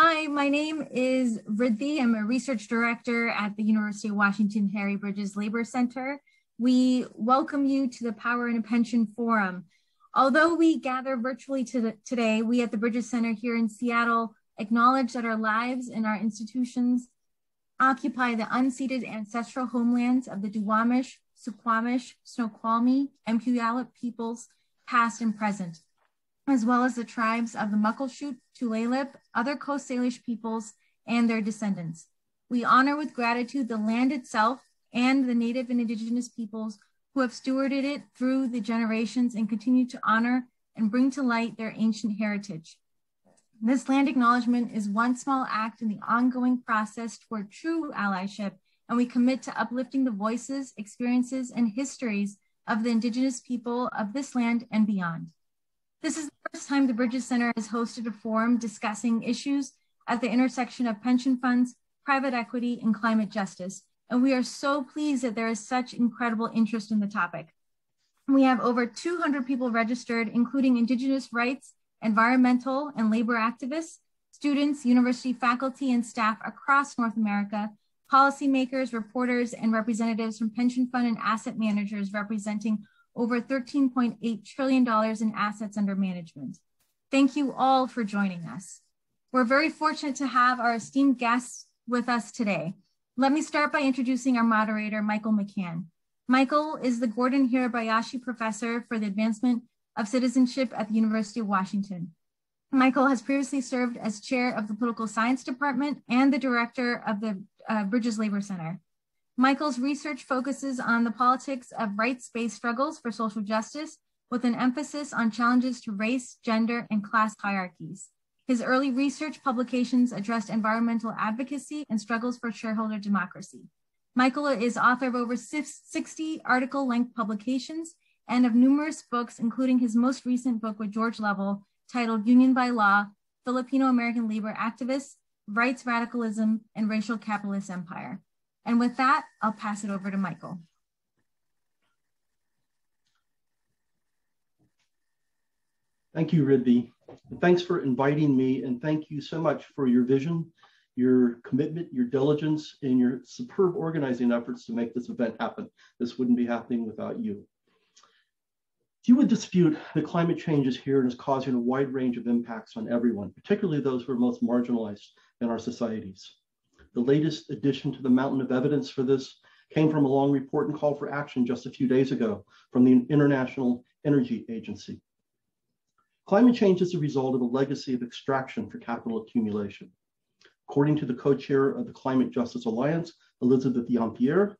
Hi, my name is Riddhi. I'm a research director at the University of Washington Harry Bridges Labor Center. We welcome you to the Power in a Pension Forum. Although we gather virtually to the, today, we at the Bridges Center here in Seattle acknowledge that our lives and our institutions occupy the unceded ancestral homelands of the Duwamish, Suquamish, Snoqualmie, and Puyallup peoples, past and present as well as the tribes of the Muckleshoot, Tulalip, other Coast Salish peoples, and their descendants. We honor with gratitude the land itself and the Native and Indigenous peoples who have stewarded it through the generations and continue to honor and bring to light their ancient heritage. This land acknowledgement is one small act in the ongoing process toward true allyship, and we commit to uplifting the voices, experiences, and histories of the Indigenous people of this land and beyond. This is first time the Bridges Center has hosted a forum discussing issues at the intersection of pension funds, private equity, and climate justice. And we are so pleased that there is such incredible interest in the topic. We have over 200 people registered, including Indigenous rights, environmental and labor activists, students, university faculty, and staff across North America, policymakers, reporters, and representatives from pension fund and asset managers representing over $13.8 trillion in assets under management. Thank you all for joining us. We're very fortunate to have our esteemed guests with us today. Let me start by introducing our moderator, Michael McCann. Michael is the Gordon Hirabayashi Professor for the Advancement of Citizenship at the University of Washington. Michael has previously served as chair of the Political Science Department and the director of the uh, Bridges Labor Center. Michael's research focuses on the politics of rights-based struggles for social justice with an emphasis on challenges to race, gender, and class hierarchies. His early research publications addressed environmental advocacy and struggles for shareholder democracy. Michael is author of over 60 article-length publications and of numerous books, including his most recent book with George Lovell titled Union by Law, Filipino-American Labor Activists, Rights Radicalism, and Racial Capitalist Empire. And with that, I'll pass it over to Michael. Thank you, Riddhi. Thanks for inviting me, and thank you so much for your vision, your commitment, your diligence, and your superb organizing efforts to make this event happen. This wouldn't be happening without you. You would dispute that climate change is here and is causing a wide range of impacts on everyone, particularly those who are most marginalized in our societies. The latest addition to the mountain of evidence for this came from a long report and call for action just a few days ago from the International Energy Agency. Climate change is a result of a legacy of extraction for capital accumulation. According to the co-chair of the Climate Justice Alliance, Elizabeth Yeampierre,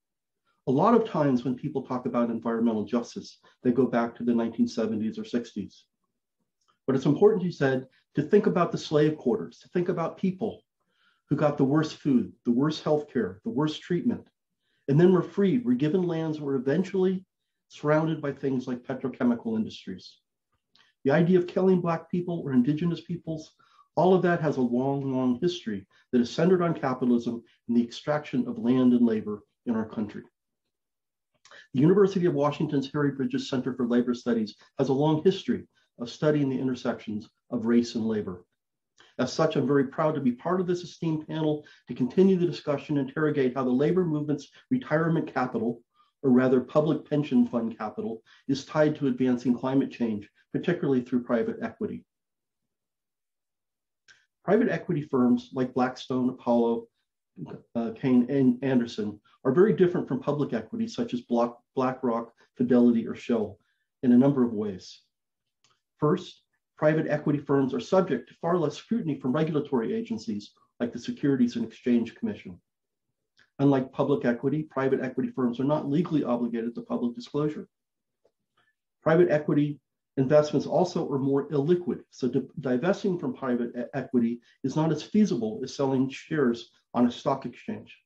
a lot of times when people talk about environmental justice, they go back to the 1970s or 60s. But it's important, he said, to think about the slave quarters, to think about people, who got the worst food, the worst healthcare, the worst treatment, and then were free, were given lands, were eventually surrounded by things like petrochemical industries. The idea of killing Black people or Indigenous peoples, all of that has a long, long history that is centered on capitalism and the extraction of land and labor in our country. The University of Washington's Harry Bridges Center for Labor Studies has a long history of studying the intersections of race and labor. As such, I'm very proud to be part of this esteemed panel to continue the discussion and interrogate how the labor movement's retirement capital, or rather public pension fund capital, is tied to advancing climate change, particularly through private equity. Private equity firms like Blackstone, Apollo, uh, Kayne, and Anderson are very different from public equity such as BlackRock, Fidelity, or Shell in a number of ways. First, private equity firms are subject to far less scrutiny from regulatory agencies like the Securities and Exchange Commission. Unlike public equity, private equity firms are not legally obligated to public disclosure. Private equity investments also are more illiquid, so divesting from private e equity is not as feasible as selling shares on a stock exchange.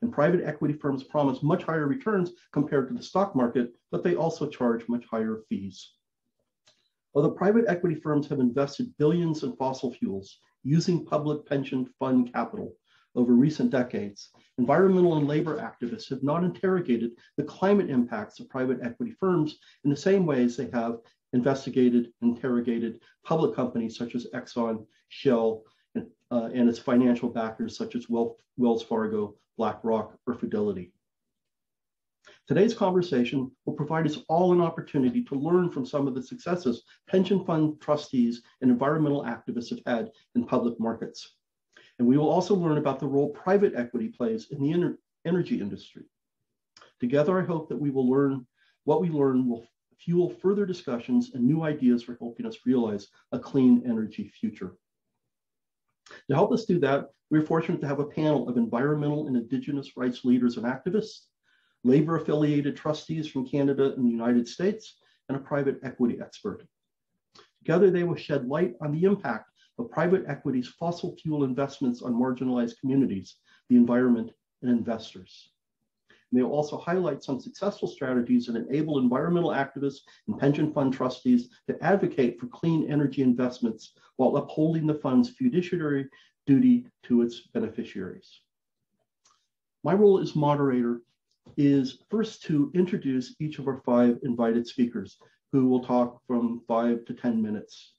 And private equity firms promise much higher returns compared to the stock market, but they also charge much higher fees. Although private equity firms have invested billions in fossil fuels using public pension fund capital over recent decades, environmental and labor activists have not interrogated the climate impacts of private equity firms in the same ways they have investigated, interrogated public companies such as Exxon, Shell, and uh, and its financial backers such as Wells Fargo, BlackRock, or Fidelity. Today's conversation will provide us all an opportunity to learn from some of the successes pension fund trustees and environmental activists have had in public markets. And we will also learn about the role private equity plays in the energy industry. Together, I hope that we will learn what we learn will fuel further discussions and new ideas for helping us realize a clean energy future. To help us do that, we're fortunate to have a panel of environmental and indigenous rights leaders and activists, labor affiliated trustees from Canada and the United States, and a private equity expert. Together, they will shed light on the impact of private equity's fossil fuel investments on marginalized communities, the environment, and investors. And they will also highlight some successful strategies that enable environmental activists and pension fund trustees to advocate for clean energy investments while upholding the fund's fiduciary duty to its beneficiaries. My role as moderator is first to introduce each of our five invited speakers who will talk from five to 10 minutes.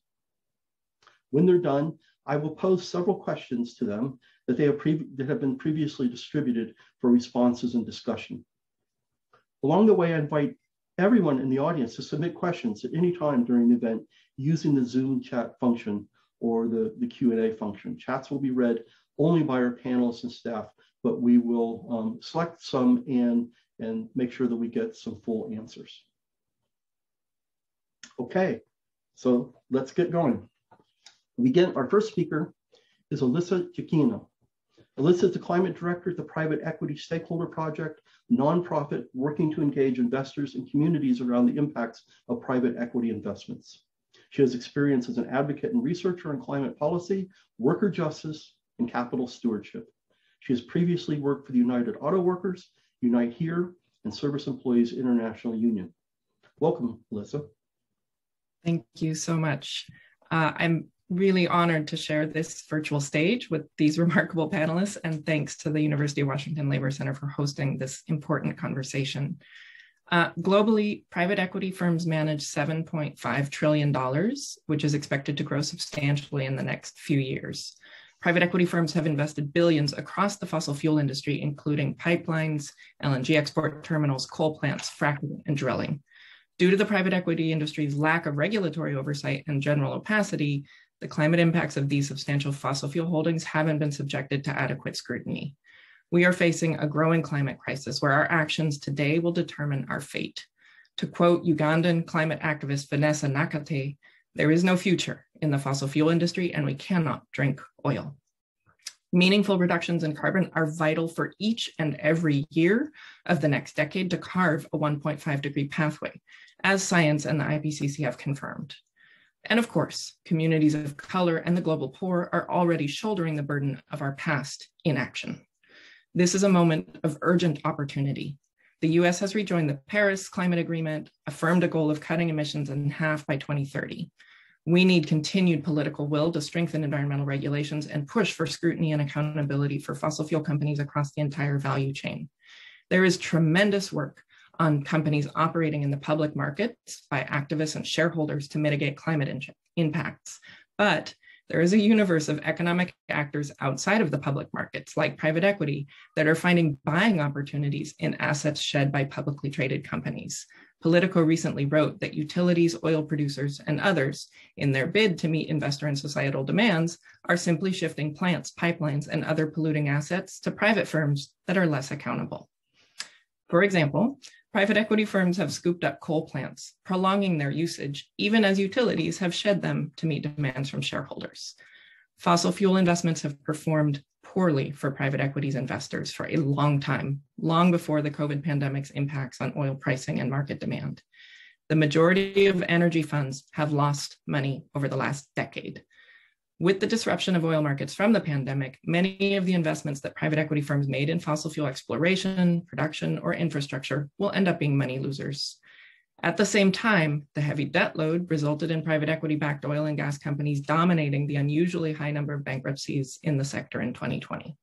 When they're done, I will pose several questions to them that, they have, that have been previously distributed for responses and discussion. Along the way, I invite everyone in the audience to submit questions at any time during the event using the Zoom chat function or the, the Q&A function. Chats will be read only by our panelists and staff but we will um, select some and, and make sure that we get some full answers. Okay, so let's get going. We begin, our first speaker is Alyssa Giacchino. Alyssa is the climate director at the Private Equity Stakeholder Project, nonprofit working to engage investors and communities around the impacts of private equity investments. She has experience as an advocate and researcher on climate policy, worker justice, and capital stewardship. She has previously worked for the United Auto Workers, Unite Here, and Service Employees International Union. Welcome, Alyssa. Thank you so much. Uh, I'm really honored to share this virtual stage with these remarkable panelists, and thanks to the University of Washington Labor Center for hosting this important conversation. Uh, globally, private equity firms manage $7.5 trillion, which is expected to grow substantially in the next few years. Private equity firms have invested billions across the fossil fuel industry, including pipelines, LNG export terminals, coal plants, fracking, and drilling. Due to the private equity industry's lack of regulatory oversight and general opacity, the climate impacts of these substantial fossil fuel holdings haven't been subjected to adequate scrutiny. We are facing a growing climate crisis where our actions today will determine our fate. To quote Ugandan climate activist Vanessa Nakate, there is no future in the fossil fuel industry, and we cannot drink oil. Meaningful reductions in carbon are vital for each and every year of the next decade to carve a 1.5 degree pathway, as science and the IPCC have confirmed. And of course, communities of color and the global poor are already shouldering the burden of our past inaction. This is a moment of urgent opportunity. The US has rejoined the Paris Climate Agreement, affirmed a goal of cutting emissions in half by 2030. We need continued political will to strengthen environmental regulations and push for scrutiny and accountability for fossil fuel companies across the entire value chain. There is tremendous work on companies operating in the public markets by activists and shareholders to mitigate climate in impacts. But there is a universe of economic actors outside of the public markets, like private equity, that are finding buying opportunities in assets shed by publicly traded companies. Politico recently wrote that utilities, oil producers, and others, in their bid to meet investor and societal demands, are simply shifting plants, pipelines, and other polluting assets to private firms that are less accountable. For example, private equity firms have scooped up coal plants, prolonging their usage, even as utilities have shed them to meet demands from shareholders. Fossil fuel investments have performed poorly for private equities investors for a long time, long before the COVID pandemic's impacts on oil pricing and market demand. The majority of energy funds have lost money over the last decade. With the disruption of oil markets from the pandemic, many of the investments that private equity firms made in fossil fuel exploration, production, or infrastructure will end up being money losers. At the same time, the heavy debt load resulted in private equity backed oil and gas companies dominating the unusually high number of bankruptcies in the sector in 2020.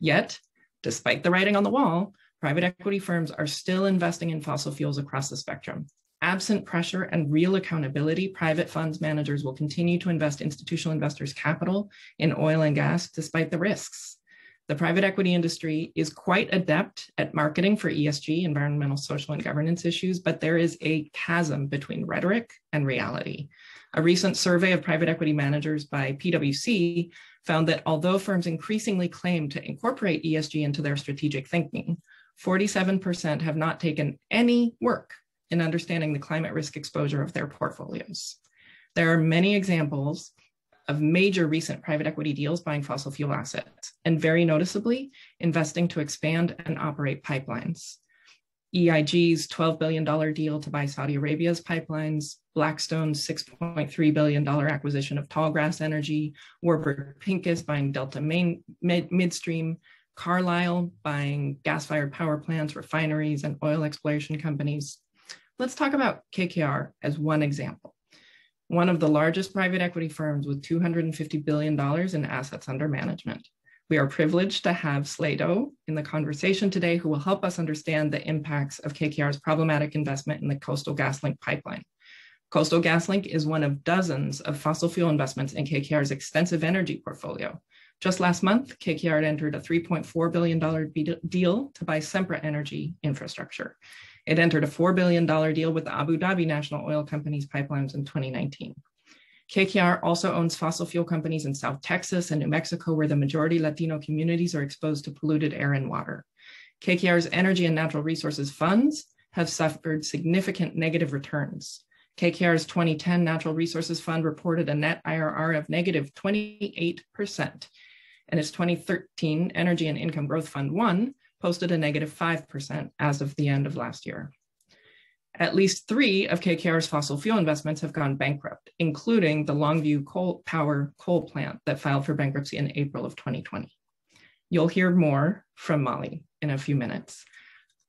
Yet, despite the writing on the wall, private equity firms are still investing in fossil fuels across the spectrum. Absent pressure and real accountability, private funds managers will continue to invest institutional investors' capital in oil and gas despite the risks. The private equity industry is quite adept at marketing for ESG, environmental, social, and governance issues, but there is a chasm between rhetoric and reality. A recent survey of private equity managers by PwC found that although firms increasingly claim to incorporate ESG into their strategic thinking, 47% have not taken any work in understanding the climate risk exposure of their portfolios. There are many examples of major recent private equity deals buying fossil fuel assets, and very noticeably, investing to expand and operate pipelines. EIG's $12 billion deal to buy Saudi Arabia's pipelines, Blackstone's $6.3 billion acquisition of Tallgrass Energy, Warburg Pincus buying Delta Main, Mid, Midstream, Carlyle buying gas fired power plants, refineries, and oil exploration companies, Let's talk about KKR as one example. One of the largest private equity firms with $250 billion in assets under management. We are privileged to have Slato in the conversation today who will help us understand the impacts of KKR's problematic investment in the Coastal GasLink pipeline. Coastal GasLink is one of dozens of fossil fuel investments in KKR's extensive energy portfolio. Just last month, KKR entered a $3.4 billion deal to buy Sempra Energy infrastructure. It entered a $4 billion deal with the Abu Dhabi National Oil Company's pipelines in 2019. KKR also owns fossil fuel companies in South Texas and New Mexico, where the majority Latino communities are exposed to polluted air and water. KKR's energy and natural resources funds have suffered significant negative returns. KKR's 2010 Natural Resources Fund reported a net IRR of negative 28%, and its 2013 Energy and Income Growth Fund 1 posted a negative 5% as of the end of last year. At least three of KKR's fossil fuel investments have gone bankrupt, including the Longview coal power coal plant that filed for bankruptcy in April of 2020. You'll hear more from Molly in a few minutes.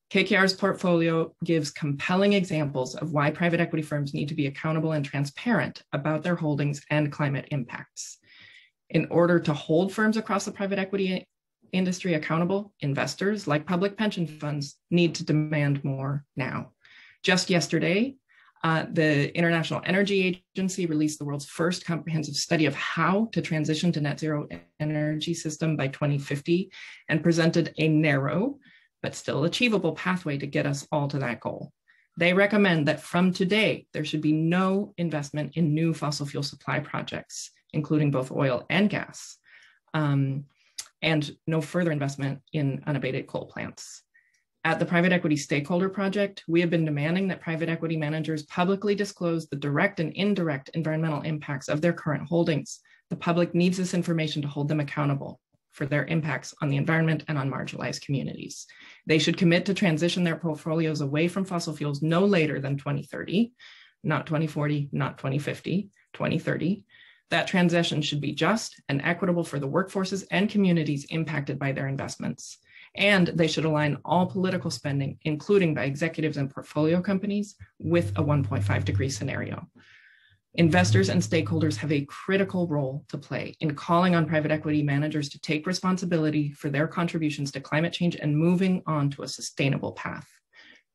KKR's portfolio gives compelling examples of why private equity firms need to be accountable and transparent about their holdings and climate impacts. In order to hold firms across the private equity industry accountable, investors, like public pension funds, need to demand more now. Just yesterday, uh, the International Energy Agency released the world's first comprehensive study of how to transition to net zero energy system by 2050 and presented a narrow but still achievable pathway to get us all to that goal. They recommend that from today, there should be no investment in new fossil fuel supply projects, including both oil and gas. Um, and no further investment in unabated coal plants. At the Private Equity Stakeholder Project, we have been demanding that private equity managers publicly disclose the direct and indirect environmental impacts of their current holdings. The public needs this information to hold them accountable for their impacts on the environment and on marginalized communities. They should commit to transition their portfolios away from fossil fuels no later than 2030, not 2040, not 2050, 2030, that transition should be just and equitable for the workforces and communities impacted by their investments. And they should align all political spending, including by executives and portfolio companies, with a 1.5 degree scenario. Investors and stakeholders have a critical role to play in calling on private equity managers to take responsibility for their contributions to climate change and moving on to a sustainable path.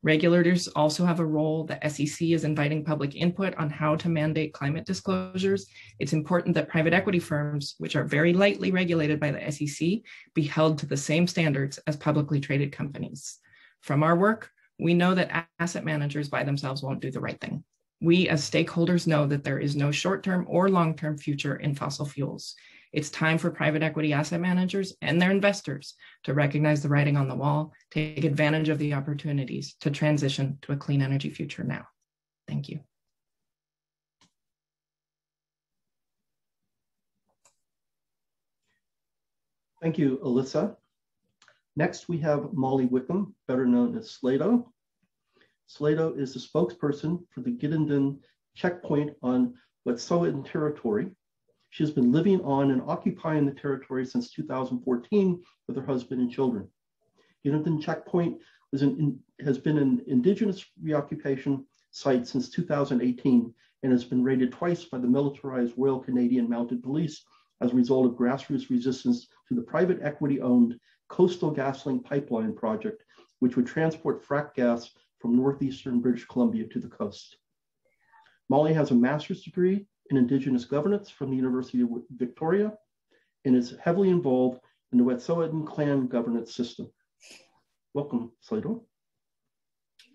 Regulators also have a role. The SEC is inviting public input on how to mandate climate disclosures. It's important that private equity firms, which are very lightly regulated by the SEC, be held to the same standards as publicly traded companies. From our work, we know that asset managers by themselves won't do the right thing. We as stakeholders know that there is no short term or long term future in fossil fuels. It's time for private equity asset managers and their investors to recognize the writing on the wall, take advantage of the opportunities to transition to a clean energy future now. Thank you. Thank you, Alyssa. Next, we have Molly Wickham, better known as Slato. Slato is the spokesperson for the Gidimt'en checkpoint on Wet'suwet'en territory, she has been living on and occupying the territory since 2014 with her husband and children. Gidimt'en Checkpoint an, has been an indigenous reoccupation site since 2018 and has been raided twice by the militarized Royal Canadian Mounted Police as a result of grassroots resistance to the private equity owned Coastal GasLink pipeline project, which would transport frack gas from northeastern British Columbia to the coast. Molly has a master's degree in Indigenous governance from the University of Victoria and is heavily involved in the Wet'suwet'en clan governance system. Welcome, Slato.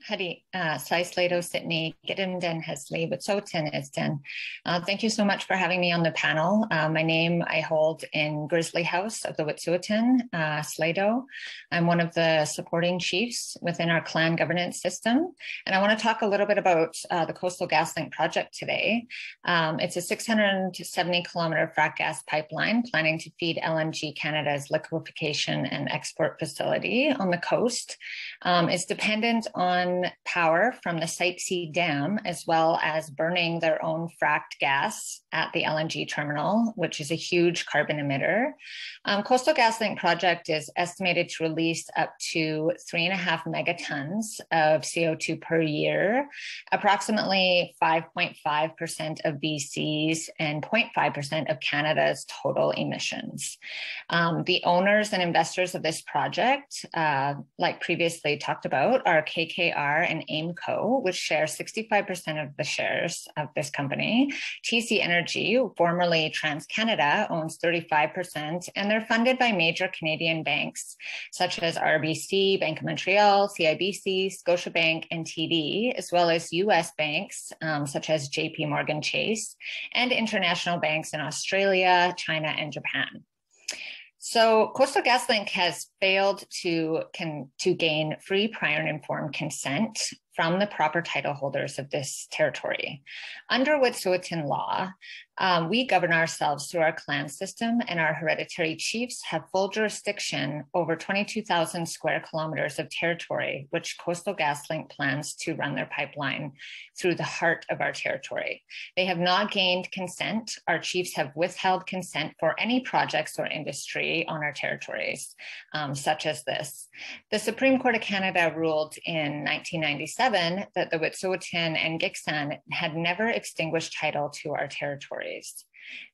Hadi uh, Sydney Gidimt'en Hesley Wet'suwet'en Isden. Uh, thank you so much for having me on the panel. Uh, my name I hold in Grizzly House of the Wet'suwet'en, uh, Slato. I'm one of the supporting chiefs within our clan governance system. And I want to talk a little bit about uh, the Coastal GasLink project today. Um, it's a 670 kilometer frac gas pipeline planning to feed LNG Canada's liquefaction and export facility on the coast. Um, it's dependent on power from the Site C Dam, as well as burning their own fracked gas at the LNG terminal, which is a huge carbon emitter. Um, Coastal GasLink project is estimated to release up to three and a half megatons of CO2 per year, approximately 5.5% of BC's and 0.5% of Canada's total emissions. Um, the owners and investors of this project, uh, like previously talked about, are KKR and AIMCo, which share 65% of the shares of this company. TC Energy, formerly TransCanada, owns 35%, and they're funded by major Canadian banks such as RBC, Bank of Montreal, CIBC, Scotiabank, and TD, as well as US banks um, such as JP Morgan Chase, and international banks in Australia, China, and Japan. So Coastal GasLink has failed to can to gain free, prior, and informed consent from the proper title holders of this territory. Under Wet'suwet'en law, um, we govern ourselves through our clan system, and our hereditary chiefs have full jurisdiction over 22,000 square kilometers of territory, which Coastal GasLink plans to run their pipeline through the heart of our territory. They have not gained consent. Our chiefs have withheld consent for any projects or industry on our territories, um, such as this. The Supreme Court of Canada ruled in 1997 that the Wet'suwet'en and Gitxsan had never extinguished title to our territory territories.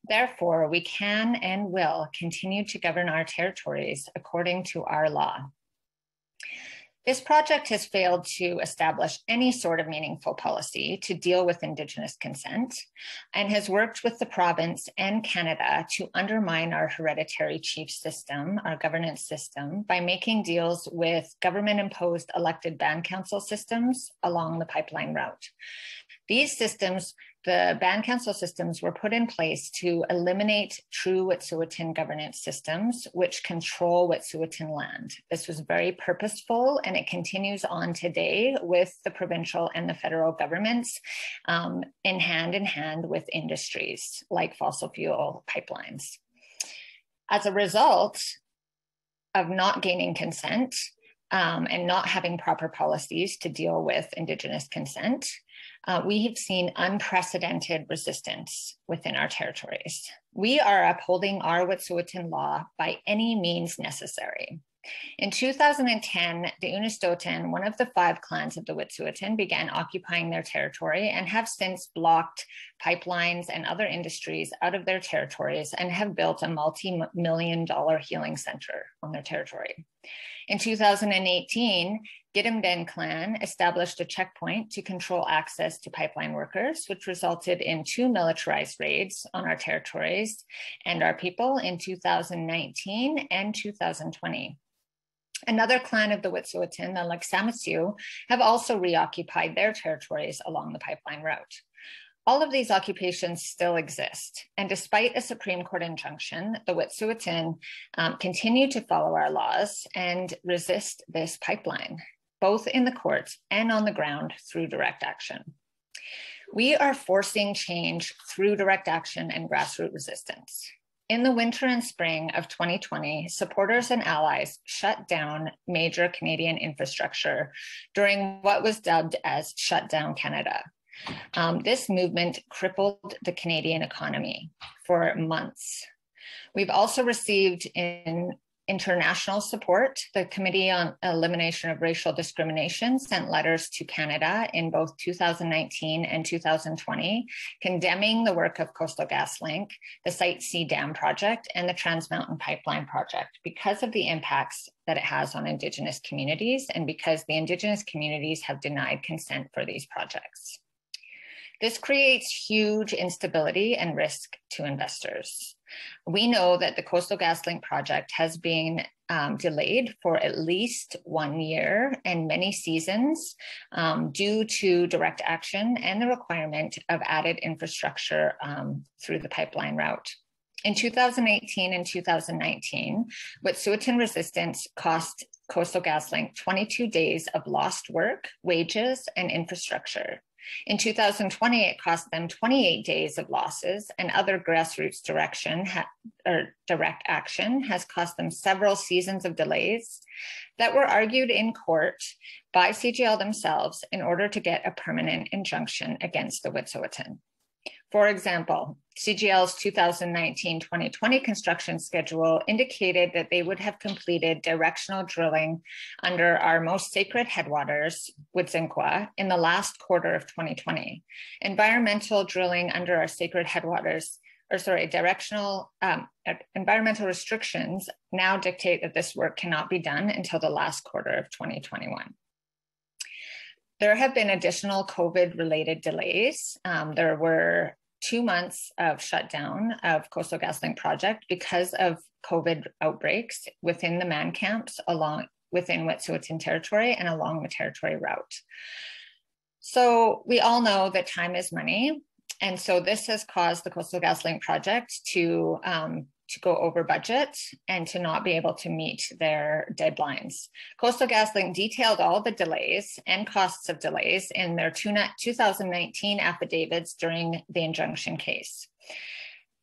Therefore, we can and will continue to govern our territories according to our law. This project has failed to establish any sort of meaningful policy to deal with Indigenous consent and has worked with the province and Canada to undermine our hereditary chief system, our governance system, by making deals with government imposed elected band council systems along the pipeline route. These systems the band council systems were put in place to eliminate true Wet'suwet'en governance systems, which control Wet'suwet'en land. This was very purposeful and it continues on today with the provincial and the federal governments um, in hand in hand with industries like fossil fuel pipelines. As a result of not gaining consent, um, and not having proper policies to deal with Indigenous consent, uh, we have seen unprecedented resistance within our territories. We are upholding our Wet'suwet'en law by any means necessary. In 2010, the Unistoten, one of the five clans of the Wet'suwet'en, began occupying their territory and have since blocked pipelines and other industries out of their territories and have built a multi-million dollar healing center on their territory. In 2018, Gidimt'en clan established a checkpoint to control access to pipeline workers, which resulted in two militarized raids on our territories and our people in 2019 and 2020. Another clan of the Wet'suwet'en, the Laksamatsiu, have also reoccupied their territories along the pipeline route. All of these occupations still exist. And despite a Supreme Court injunction, the Wet'suwet'en um, continue to follow our laws and resist this pipeline, both in the courts and on the ground through direct action. We are forcing change through direct action and grassroots resistance. In the winter and spring of 2020, supporters and allies shut down major Canadian infrastructure during what was dubbed as Shutdown Canada, um, this movement crippled the Canadian economy for months. We've also received in international support, the Committee on Elimination of Racial Discrimination sent letters to Canada in both 2019 and 2020, condemning the work of Coastal GasLink, the Site C Dam project, and the Trans Mountain Pipeline project because of the impacts that it has on Indigenous communities and because the Indigenous communities have denied consent for these projects. This creates huge instability and risk to investors. We know that the Coastal GasLink project has been um, delayed for at least one year and many seasons um, due to direct action and the requirement of added infrastructure um, through the pipeline route. In 2018 and 2019, Wet'suwet'en resistance cost Coastal GasLink 22 days of lost work, wages, and infrastructure. In 2020, it cost them 28 days of losses, and other grassroots direction or direct action has cost them several seasons of delays that were argued in court by CGL themselves in order to get a permanent injunction against the Wet'suwet'en. For example, CGL's 2019-2020 construction schedule indicated that they would have completed directional drilling under our most sacred headwaters, Wedzin-Kwa, in the last quarter of 2020. Environmental drilling under our sacred headwaters, or sorry, directional um, environmental restrictions now dictate that this work cannot be done until the last quarter of 2021. There have been additional COVID related delays. Um, there were two months of shutdown of Coastal GasLink project because of COVID outbreaks within the man camps along within Wet'suwet'en territory and along the territory route. So we all know that time is money. And so this has caused the Coastal GasLink project to um, to go over budget and to not be able to meet their deadlines. Coastal GasLink detailed all the delays and costs of delays in their 2019 affidavits during the injunction case.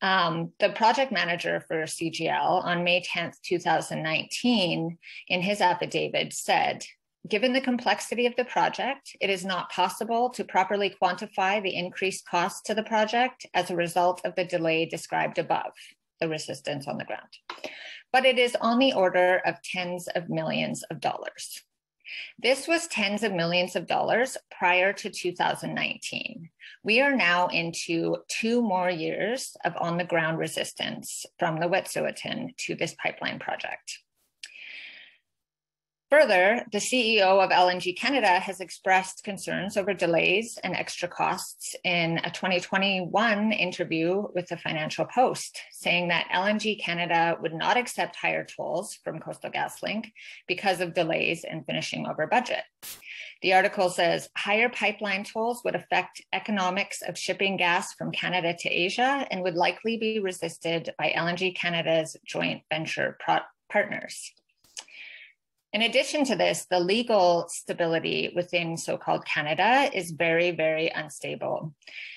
Um, the project manager for CGL on May 10th, 2019, in his affidavit said, Given the complexity of the project, it is not possible to properly quantify the increased cost to the project as a result of the delay described above the resistance on the ground. But it is on the order of tens of millions of dollars. This was tens of millions of dollars prior to 2019. We are now into two more years of on the ground resistance from the Wet'suwet'en to this pipeline project. Further, the CEO of LNG Canada has expressed concerns over delays and extra costs in a 2021 interview with the Financial Post, saying that LNG Canada would not accept higher tolls from Coastal GasLink because of delays in finishing over budget. The article says higher pipeline tolls would affect economics of shipping gas from Canada to Asia and would likely be resisted by LNG Canada's joint venture partners. In addition to this, the legal stability within so-called Canada is very, very unstable.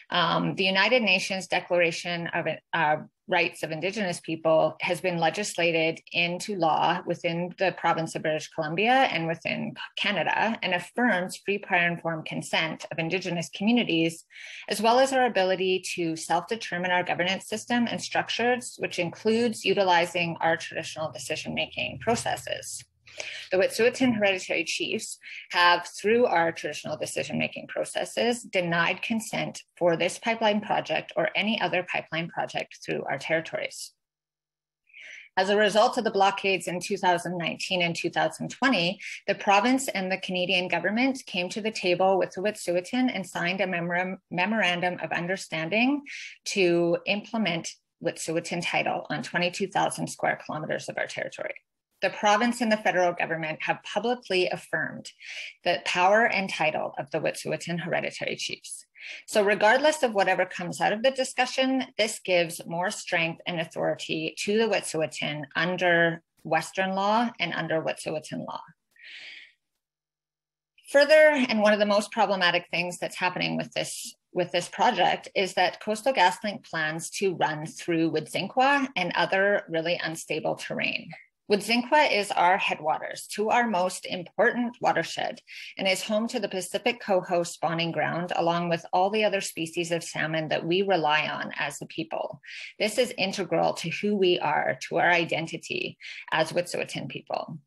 Um, the United Nations Declaration of uh, Rights of Indigenous People has been legislated into law within the province of British Columbia and within Canada and affirms free prior informed consent of Indigenous communities, as well as our ability to self-determine our governance system and structures, which includes utilizing our traditional decision-making processes. The Wet'suwet'en hereditary chiefs have, through our traditional decision-making processes, denied consent for this pipeline project or any other pipeline project through our territories. As a result of the blockades in 2019 and 2020, the province and the Canadian government came to the table with the Wet'suwet'en and signed a memorandum of understanding to implement Wet'suwet'en title on 22,000 square kilometers of our territory the province and the federal government have publicly affirmed the power and title of the Wet'suwet'en hereditary chiefs. So regardless of whatever comes out of the discussion, this gives more strength and authority to the Wet'suwet'en under Western law and under Wet'suwet'en law. Further, and one of the most problematic things that's happening with this with this project is that Coastal GasLink plans to run through Wedzin-Kwa and other really unstable terrain. Wedzin-Kwa is our headwaters to our most important watershed and is home to the Pacific coho spawning ground, along with all the other species of salmon that we rely on as a people. This is integral to who we are, to our identity as Wet'suwet'en people.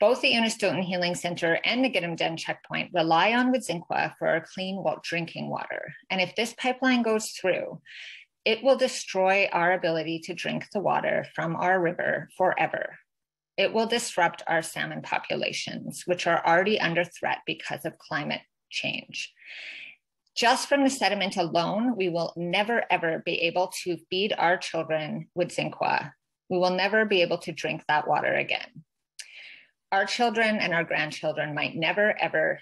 Both the Unistoten Healing Center and the Gidimt'en checkpoint rely on Wedzin-Kwa for our clean drinking water. And if this pipeline goes through, it will destroy our ability to drink the water from our river forever. It will disrupt our salmon populations, which are already under threat because of climate change. Just from the sediment alone, we will never ever be able to feed our children Wedzin-Kwa. We will never be able to drink that water again. Our children and our grandchildren might never ever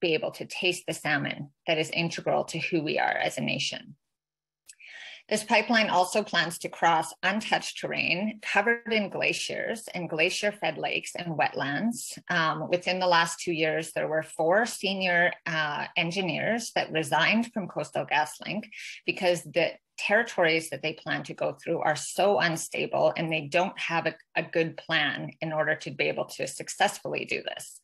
be able to taste the salmon that is integral to who we are as a nation. This pipeline also plans to cross untouched terrain covered in glaciers and glacier fed lakes and wetlands. Um, within the last two years, there were four senior uh, engineers that resigned from Coastal GasLink because the territories that they plan to go through are so unstable and they don't have a, a good plan in order to be able to successfully do this.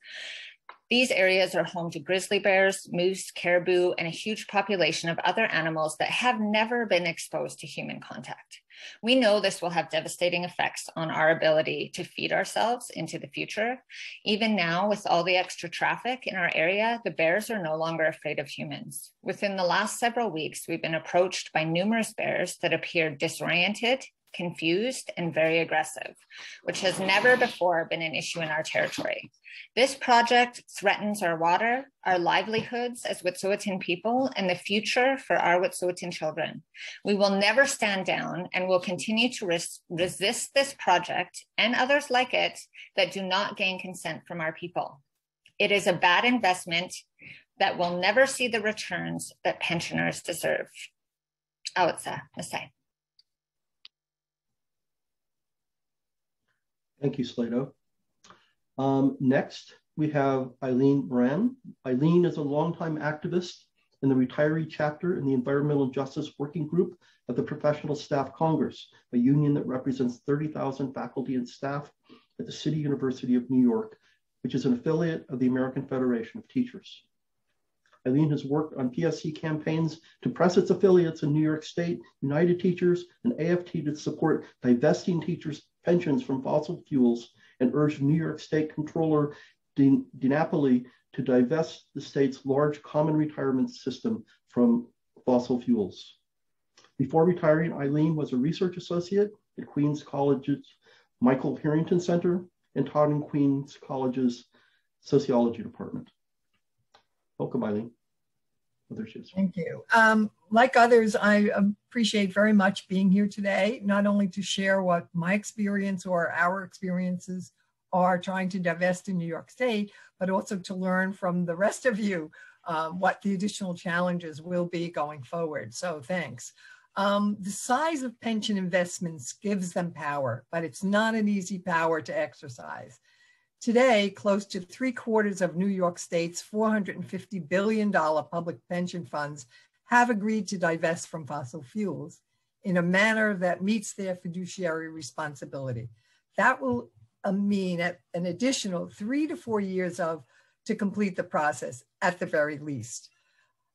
These areas are home to grizzly bears, moose, caribou, and a huge population of other animals that have never been exposed to human contact. We know this will have devastating effects on our ability to feed ourselves into the future. Even now, with all the extra traffic in our area, the bears are no longer afraid of humans. Within the last several weeks, we've been approached by numerous bears that appear disoriented, confused, and very aggressive, which has never before been an issue in our territory. This project threatens our water, our livelihoods as Wet'suwet'en people, and the future for our Wet'suwet'en children. We will never stand down and will continue to res resist this project and others like it that do not gain consent from our people. It is a bad investment that will never see the returns that pensioners deserve. Awitsa, Masai. Thank you, Slato. Um, next, we have Eileen Moran. Eileen is a longtime activist in the retiree chapter in the Environmental Justice Working Group of the Professional Staff Congress, a union that represents 30,000 faculty and staff at the City University of New York, which is an affiliate of the American Federation of Teachers. Eileen has worked on PSC campaigns to press its affiliates in New York State, United Teachers, and AFT to support divesting teachers pensions from fossil fuels and urged New York State Comptroller DiNapoli to divest the state's large common retirement system from fossil fuels. Before retiring, Eileen was a research associate at Queens College's Michael Harrington Center and taught in Queens College's sociology department. Welcome, Eileen. Thank you. Um, like others, I appreciate very much being here today, not only to share what my experience or our experiences are trying to divest in New York State, but also to learn from the rest of you um, what the additional challenges will be going forward. So thanks. Um, the size of pension investments gives them power, but it's not an easy power to exercise. Today, close to three quarters of New York State's $450 billion public pension funds have agreed to divest from fossil fuels in a manner that meets their fiduciary responsibility. That will uh, mean an additional three to four years of to complete the process at the very least.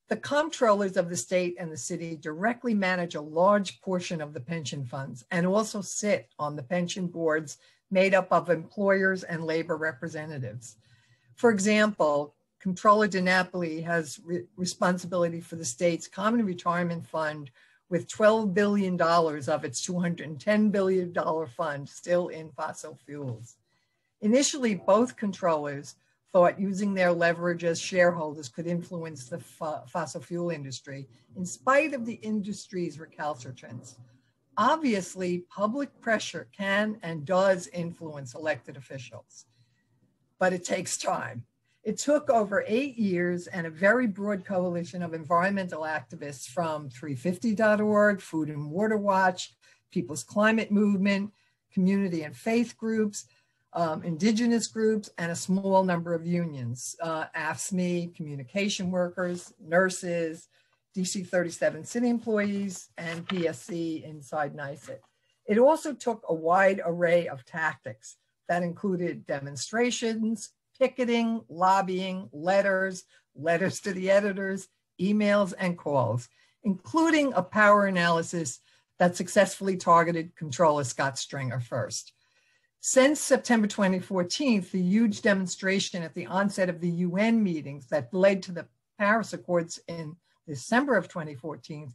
The comptrollers of the state and the city directly manage a large portion of the pension funds and also sit on the pension boards made up of employers and labor representatives. For example, Comptroller DiNapoli has re responsibility for the state's common retirement fund with $12 billion of its $210 billion fund still in fossil fuels. Initially, both comptrollers thought using their leverage as shareholders could influence the fo fossil fuel industry in spite of the industry's recalcitrance. Obviously, public pressure can and does influence elected officials, but it takes time. It took over eight years and a very broad coalition of environmental activists from 350.org, Food and Water Watch, People's Climate Movement, community and faith groups, um, indigenous groups, and a small number of unions, uh, AFSCME, communication workers, nurses, DC 37 city employees, and PSC inside NYSUT. It also took a wide array of tactics, that included demonstrations, picketing, lobbying, letters, letters to the editors, emails, and calls, including a power analysis that successfully targeted Comptroller Scott Stringer first. Since September 2014, the huge demonstration at the onset of the UN meetings that led to the Paris Accords in December of 2014,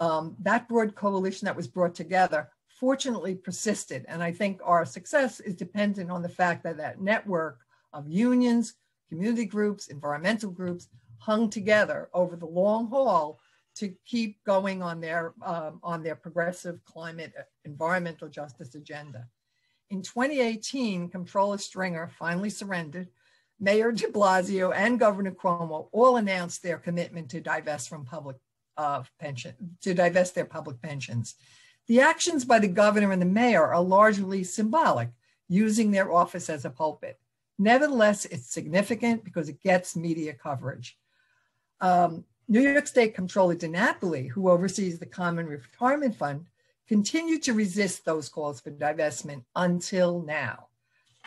um, that broad coalition that was brought together fortunately persisted. And I think our success is dependent on the fact that that network of unions, community groups, environmental groups hung together over the long haul to keep going on their, um, on their progressive climate uh, environmental justice agenda. In 2018, Comptroller Stringer finally surrendered. Mayor de Blasio and Governor Cuomo all announced their commitment to divest from public uh, pension, to divest their public pensions. The actions by the governor and the mayor are largely symbolic, using their office as a pulpit. Nevertheless, it's significant because it gets media coverage. Um, New York State Comptroller DiNapoli, who oversees the Common Retirement Fund, continued to resist those calls for divestment until now.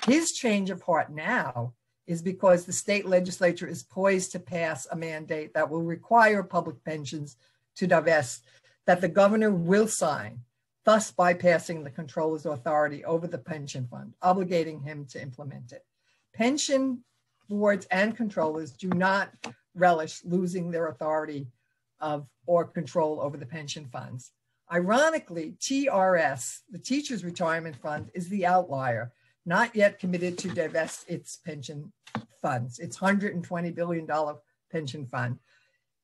His change of heart now is because the state legislature is poised to pass a mandate that will require public pensions to divest that the governor will sign, thus bypassing the comptroller's authority over the pension fund, obligating him to implement it. Pension boards and comptrollers do not relish losing their authority of or control over the pension funds. Ironically, TRS, the Teachers Retirement Fund, is the outlier, not yet committed to divest its pension funds, its $120 billion pension fund.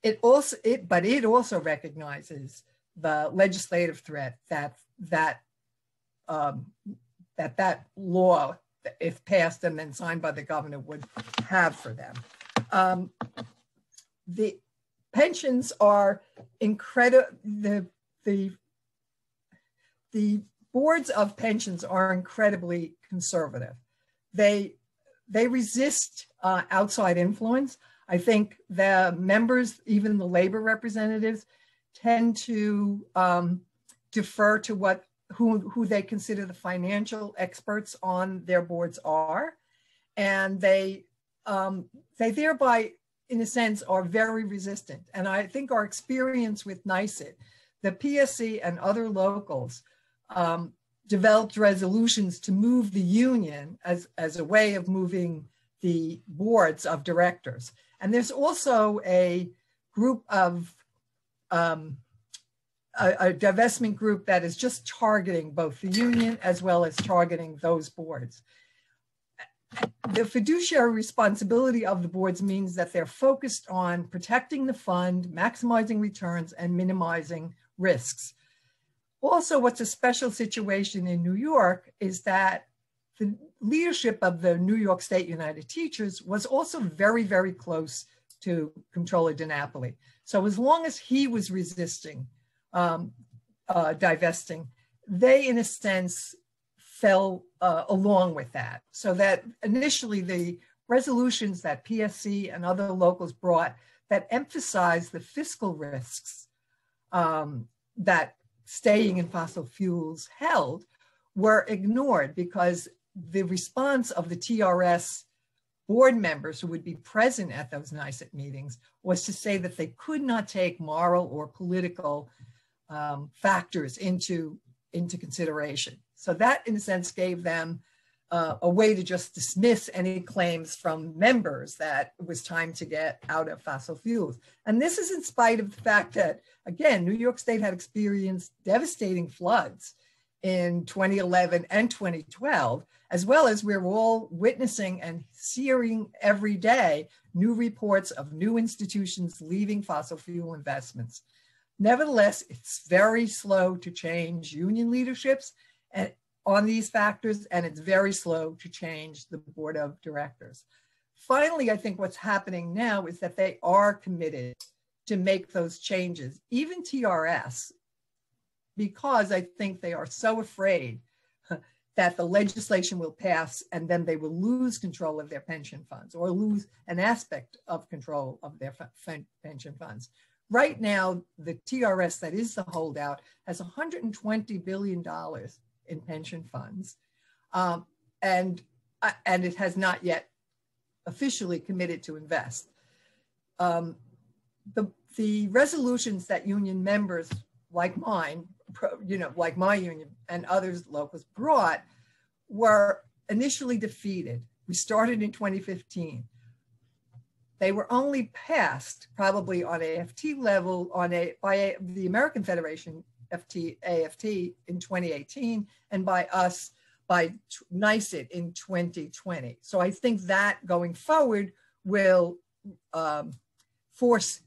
It also, it, but it also recognizes the legislative threat that that um, that that law, if passed and then signed by the governor, would have for them. Um, the pensions are incredible. The the the boards of pensions are incredibly conservative. They they resist uh, outside influence. I think the members, even the labor representatives, tend to um, defer to what who, who they consider the financial experts on their boards are, and they um, they thereby in a sense, are very resistant. And I think our experience with NYSUT, the PSC and other locals um, developed resolutions to move the union as, as a way of moving the boards of directors. And there's also a group of, um, a, a divestment group that is just targeting both the union as well as targeting those boards the fiduciary responsibility of the boards means that they're focused on protecting the fund, maximizing returns, and minimizing risks. Also, what's a special situation in New York is that the leadership of the New York State United Teachers was also very, very close to Comptroller DiNapoli. So as long as he was resisting um, uh, divesting, they, in a sense, fell uh, along with that. So that initially the resolutions that PSC and other locals brought that emphasized the fiscal risks um, that staying in fossil fuels held were ignored because the response of the TRS board members who would be present at those NYSUT meetings was to say that they could not take moral or political um, factors into, into consideration. So that, in a sense, gave them uh, a way to just dismiss any claims from members that it was time to get out of fossil fuels. And this is in spite of the fact that, again, New York State had experienced devastating floods in 2011 and 2012, as well as we're all witnessing and seeing every day new reports of new institutions leaving fossil fuel investments. Nevertheless, it's very slow to change union leaderships and on these factors, and it's very slow to change the board of directors. Finally, I think what's happening now is that they are committed to make those changes, even TRS, because I think they are so afraid that the legislation will pass and then they will lose control of their pension funds or lose an aspect of control of their pension funds. Right now, the TRS that is the holdout has $120 billion in pension funds. Um, and uh, and it has not yet officially committed to invest. Um, the the resolutions that union members like mine, you know, like my union and others locals brought were initially defeated. We started in 2015. They were only passed probably on AFT level on a by a, the American Federation FT AFT in 2018 and by us by NYSUT in 2020. So I think that going forward will um, force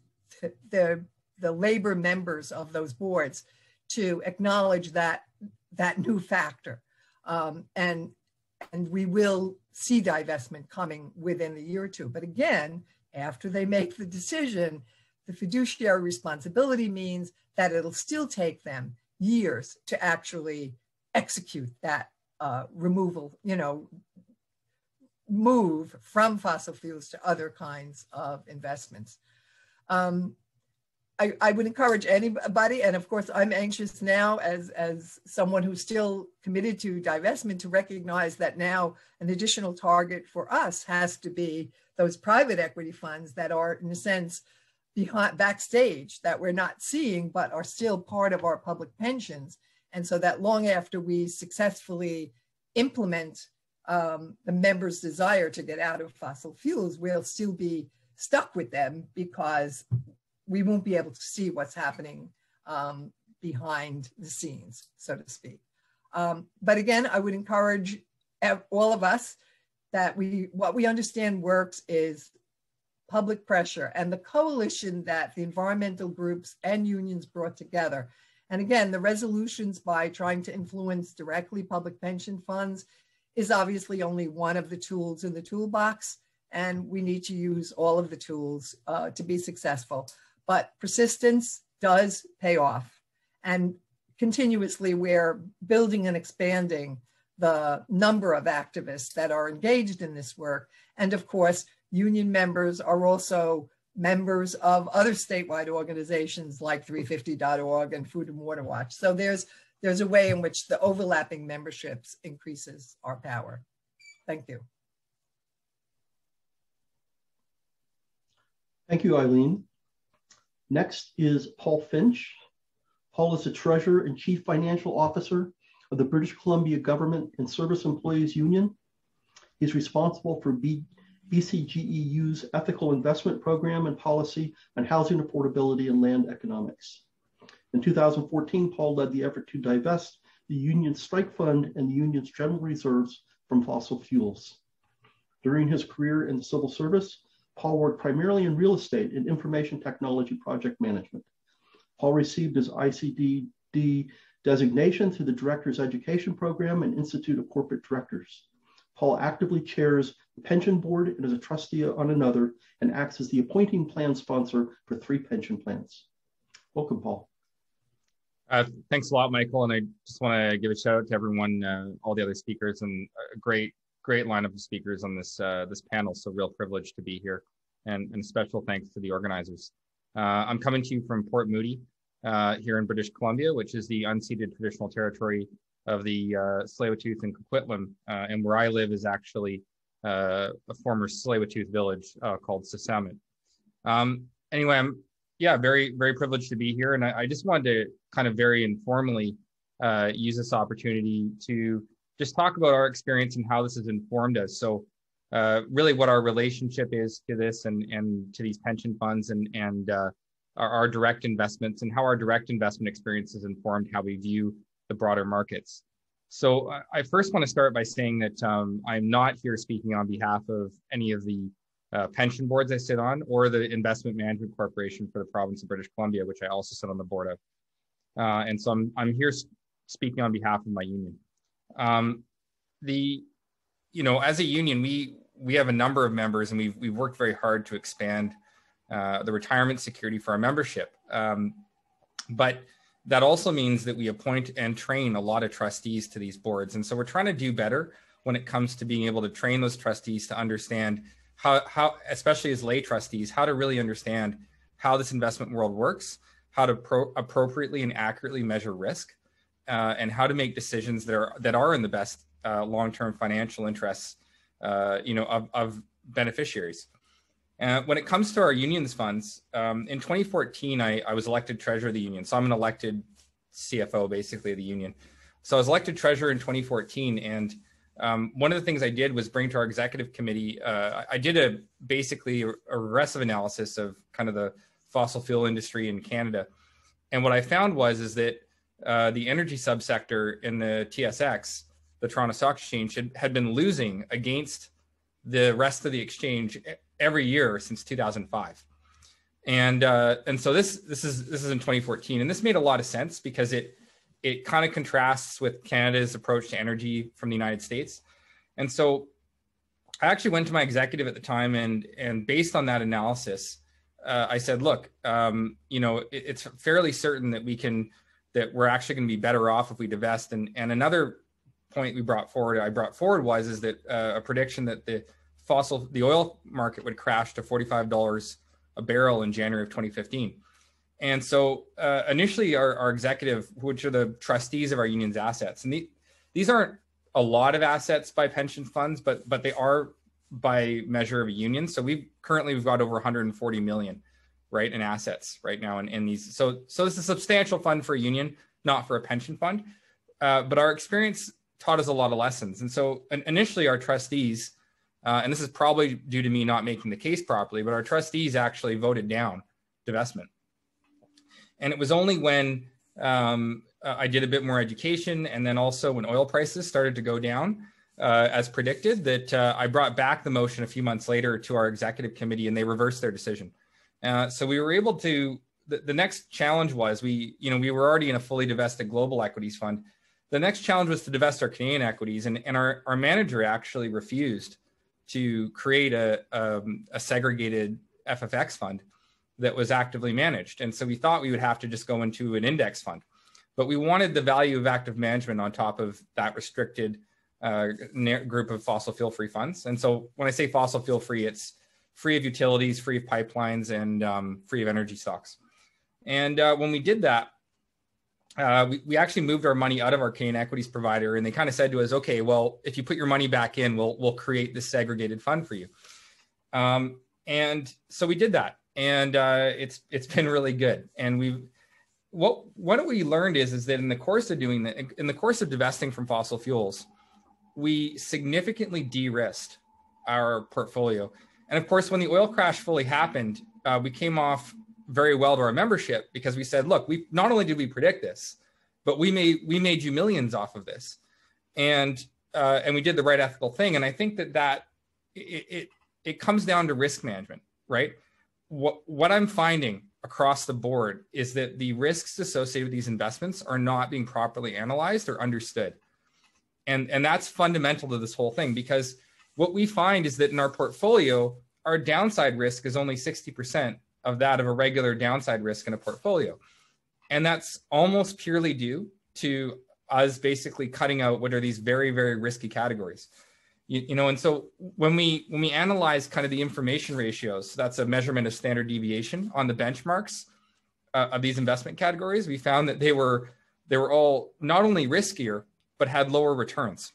the the labor members of those boards to acknowledge that that new factor um, and and we will see divestment coming within the year or two but again after they make the decision the fiduciary responsibility means that it'll still take them years to actually execute that uh, removal you know move from fossil fuels to other kinds of investments. Um, I, I, would encourage anybody, and of course, I'm anxious now as, as someone who's still committed to divestment to recognize that now an additional target for us has to be those private equity funds that are, in a sense, behind backstage that we're not seeing, but are still part of our public pensions. And so that long after we successfully implement um, the members' desire to get out of fossil fuels, we'll still be stuck with them because we won't be able to see what's happening um, behind the scenes, so to speak. Um, but again, I would encourage all of us that we what we understand works is public pressure and the coalition that the environmental groups and unions brought together. And again, the resolutions by trying to influence directly public pension funds is obviously only one of the tools in the toolbox and we need to use all of the tools uh, to be successful. But persistence does pay off. And continuously, we're building and expanding the number of activists that are engaged in this work. And of course, union members are also members of other statewide organizations like 350.org and Food and Water Watch. So there's there's a way in which the overlapping memberships increases our power. Thank you. Thank you, Eileen. Next is Paul Finch. Paul is the Treasurer and Chief Financial Officer of the British Columbia Government and Service Employees Union. He's responsible for B BCGEU's ethical investment program and policy on housing affordability and land economics. In 2014, Paul led the effort to divest the union's strike fund and the union's general reserves from fossil fuels. During his career in the civil service, Paul worked primarily in real estate and information technology project management. Paul received his ICD.D designation through the Director's Education Program and Institute of Corporate Directors. Paul actively chairs the pension board and is a trustee on another and acts as the appointing plan sponsor for three pension plans. Welcome, Paul. Uh, thanks a lot, Michael. And I just want to give a shout out to everyone, uh, all the other speakers, and a great great lineup of speakers on this uh, this panel. So real privilege to be here, and, and special thanks to the organizers. Uh, I'm coming to you from Port Moody uh, here in British Columbia, which is the unceded traditional territory of the uh, Tsleil-Waututh and Coquitlam, uh, and where I live is actually uh, a former Tsleil-Waututh village called Sasamut. Um, anyway, I'm yeah very very privileged to be here, and I, I just wanted to kind of very informally use this opportunity to just talk about our experience and how this has informed us. So uh, really what our relationship is to this and, and to these pension funds and, and uh, our, our, direct investments and how our direct investment experience has informed how we view the broader markets. So uh, I first want to start by saying that um, I'm not here speaking on behalf of any of the uh, pension boards I sit on or the Investment Management Corporation for the province of British Columbia, which I also sit on the board of. Uh, and so I'm, I'm here speaking on behalf of my union. Um, the, you know, as a union, we we have a number of members, and we've we've worked very hard to expand uh, the retirement security for our membership. Um, but that also means that we appoint and train a lot of trustees to these boards, and so we're trying to do better when it comes to being able to train those trustees to understand how how, especially as lay trustees, how to really understand how this investment world works, how to pro- appropriately and accurately measure risk, uh, and how to make decisions that are that are in the best uh, long-term financial interests, uh, you know, of, of beneficiaries. Uh, when it comes to our unions funds, um, in 2014, I, I was elected treasurer of the union. So I'm an elected CFO, basically, of the union. So I was elected treasurer in 2014. And um, one of the things I did was bring to our executive committee, uh, I did a basically a, regressive analysis of kind of the fossil fuel industry in Canada. And what I found was is that uh, the energy subsector in the TSX, the Toronto Stock Exchange, had, had been losing against the rest of the exchange every year since 2005. And uh, and so this this is this is in 2014, and this made a lot of sense because it it kind of contrasts with Canada's approach to energy from the United States. And so I actually went to my executive at the time, and and based on that analysis, uh, I said, look, um, you know, it, it's fairly certain that we can that we're actually going to be better off if we divest. And and another point we brought forward, I brought forward was is that uh, a prediction that the fossil the oil market would crash to forty five dollars a barrel in January of 2015. And so uh, initially, our, our executive, which are the trustees of our union's assets, and the, these aren't a lot of assets by pension funds, but but they are by measure of a union. So we've currently we've got over 140 million, right, in assets right now in, in these. So so this is a substantial fund for a union, not for a pension fund. Uh, but our experience taught us a lot of lessons. And so initially, our trustees, uh, and this is probably due to me not making the case properly, but our trustees actually voted down divestment. And it was only when um, I did a bit more education, and then also when oil prices started to go down, uh, as predicted, that uh, I brought back the motion a few months later to our executive committee, and they reversed their decision. Uh, so we were able to. The, the next challenge was we, you know, we were already in a fully divested global equities fund. The next challenge was to divest our Canadian equities, and, and our, our manager actually refused to create a, um, a segregated FFX fund that was actively managed. And so we thought we would have to just go into an index fund. But we wanted the value of active management on top of that restricted uh, group of fossil fuel free funds. And so when I say fossil fuel free, it's free of utilities, free of pipelines, and um, free of energy stocks. And uh, when we did that, uh, we, we actually moved our money out of our Canadian equities provider, and they kind of said to us, "Okay, well, if you put your money back in, we'll we'll create this segregated fund for you." Um, and so we did that, and uh, it's it's been really good. And we what what we learned is is that in the course of doing that, in the course of divesting from fossil fuels, we significantly de-risked our portfolio. And of course, when the oil crash fully happened, uh, we came off very well to our membership because we said, look, we not only did we predict this, but we made we made you millions off of this, and uh, and we did the right ethical thing. And I think that that it, it it comes down to risk management, right? what what I'm finding across the board is that the risks associated with these investments are not being properly analyzed or understood. And, and that's fundamental to this whole thing because what we find is that in our portfolio, our downside risk is only 60% of that of a regular downside risk in a portfolio. And that's almost purely due to us basically cutting out what are these very, very risky categories you, you know and so when we when we analyze kind of the information ratios so that's a measurement of standard deviation on the benchmarks uh, of these investment categories we found that they were they were all not only riskier but had lower returns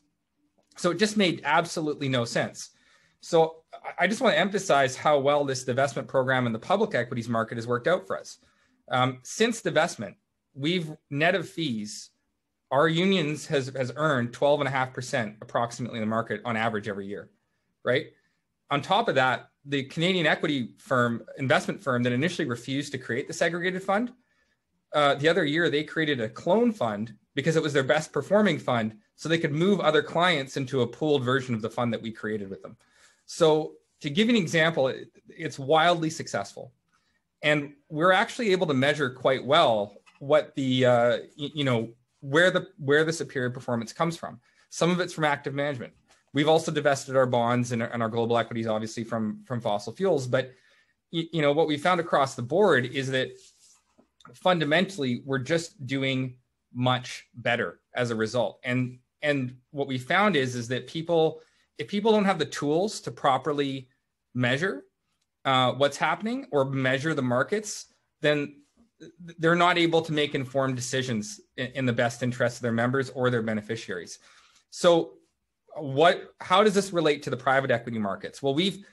so it just made absolutely no sense. So i just want to emphasize how well this divestment program in the public equities market has worked out for us. Um, since divestment we've net of fees our unions has has earned 12.5% approximately in the market on average every year right? On top of that the canadian equity firm investment firm that initially refused to create the segregated fund uh, the other year they created a clone fund because it was their best performing fund so they could move other clients into a pooled version of the fund that we created with them so to give you an example it, it's wildly successful and we're actually able to measure quite well what the uh, you know where the where the superior performance comes from. Some of it's from active management. We've also divested our bonds and, and our global equities, obviously from from fossil fuels. But you know what we found across the board is that fundamentally we're just doing much better as a result. And and what we found is is that people if people don't have the tools to properly measure uh, what's happening or measure the markets, then they're not able to make informed decisions in, in the best interest of their members or their beneficiaries. So what how does this relate to the private equity markets? Well, we've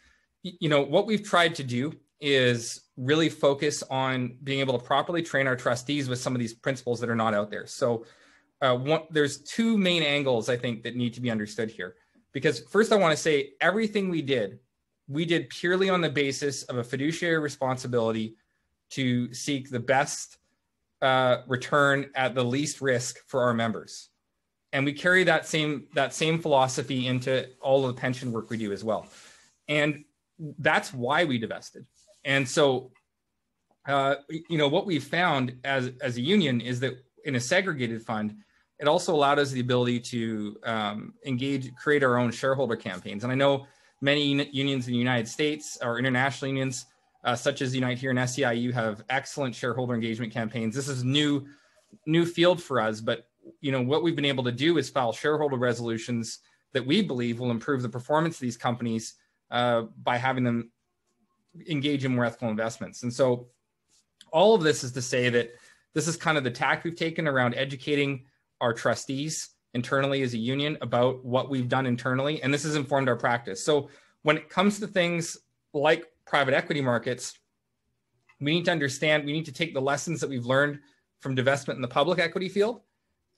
you know what we've tried to do is really focus on being able to properly train our trustees with some of these principles that are not out there. So uh, one, there's two main angles I think that need to be understood here. Because first, I want to say everything we did, we did purely on the basis of a fiduciary responsibility to seek the best uh, return at the least risk for our members. And we carry that same that same philosophy into all of the pension work we do as well. And that's why we divested. And so, uh, you know, what we found as as a union is that in a segregated fund, it also allowed us the ability to um, engage, create our own shareholder campaigns. And I know many unions in the United States or international unions, uh, such as Unite Here and SEIU, have excellent shareholder engagement campaigns. This is new, new field for us, but you know what we've been able to do is file shareholder resolutions that we believe will improve the performance of these companies uh, by having them engage in more ethical investments. And so, all of this is to say that this is kind of the tack we've taken around educating our trustees internally as a union about what we've done internally, and this has informed our practice. So when it comes to things like private equity markets, we need to understand, we need to take the lessons that we've learned from divestment in the public equity field,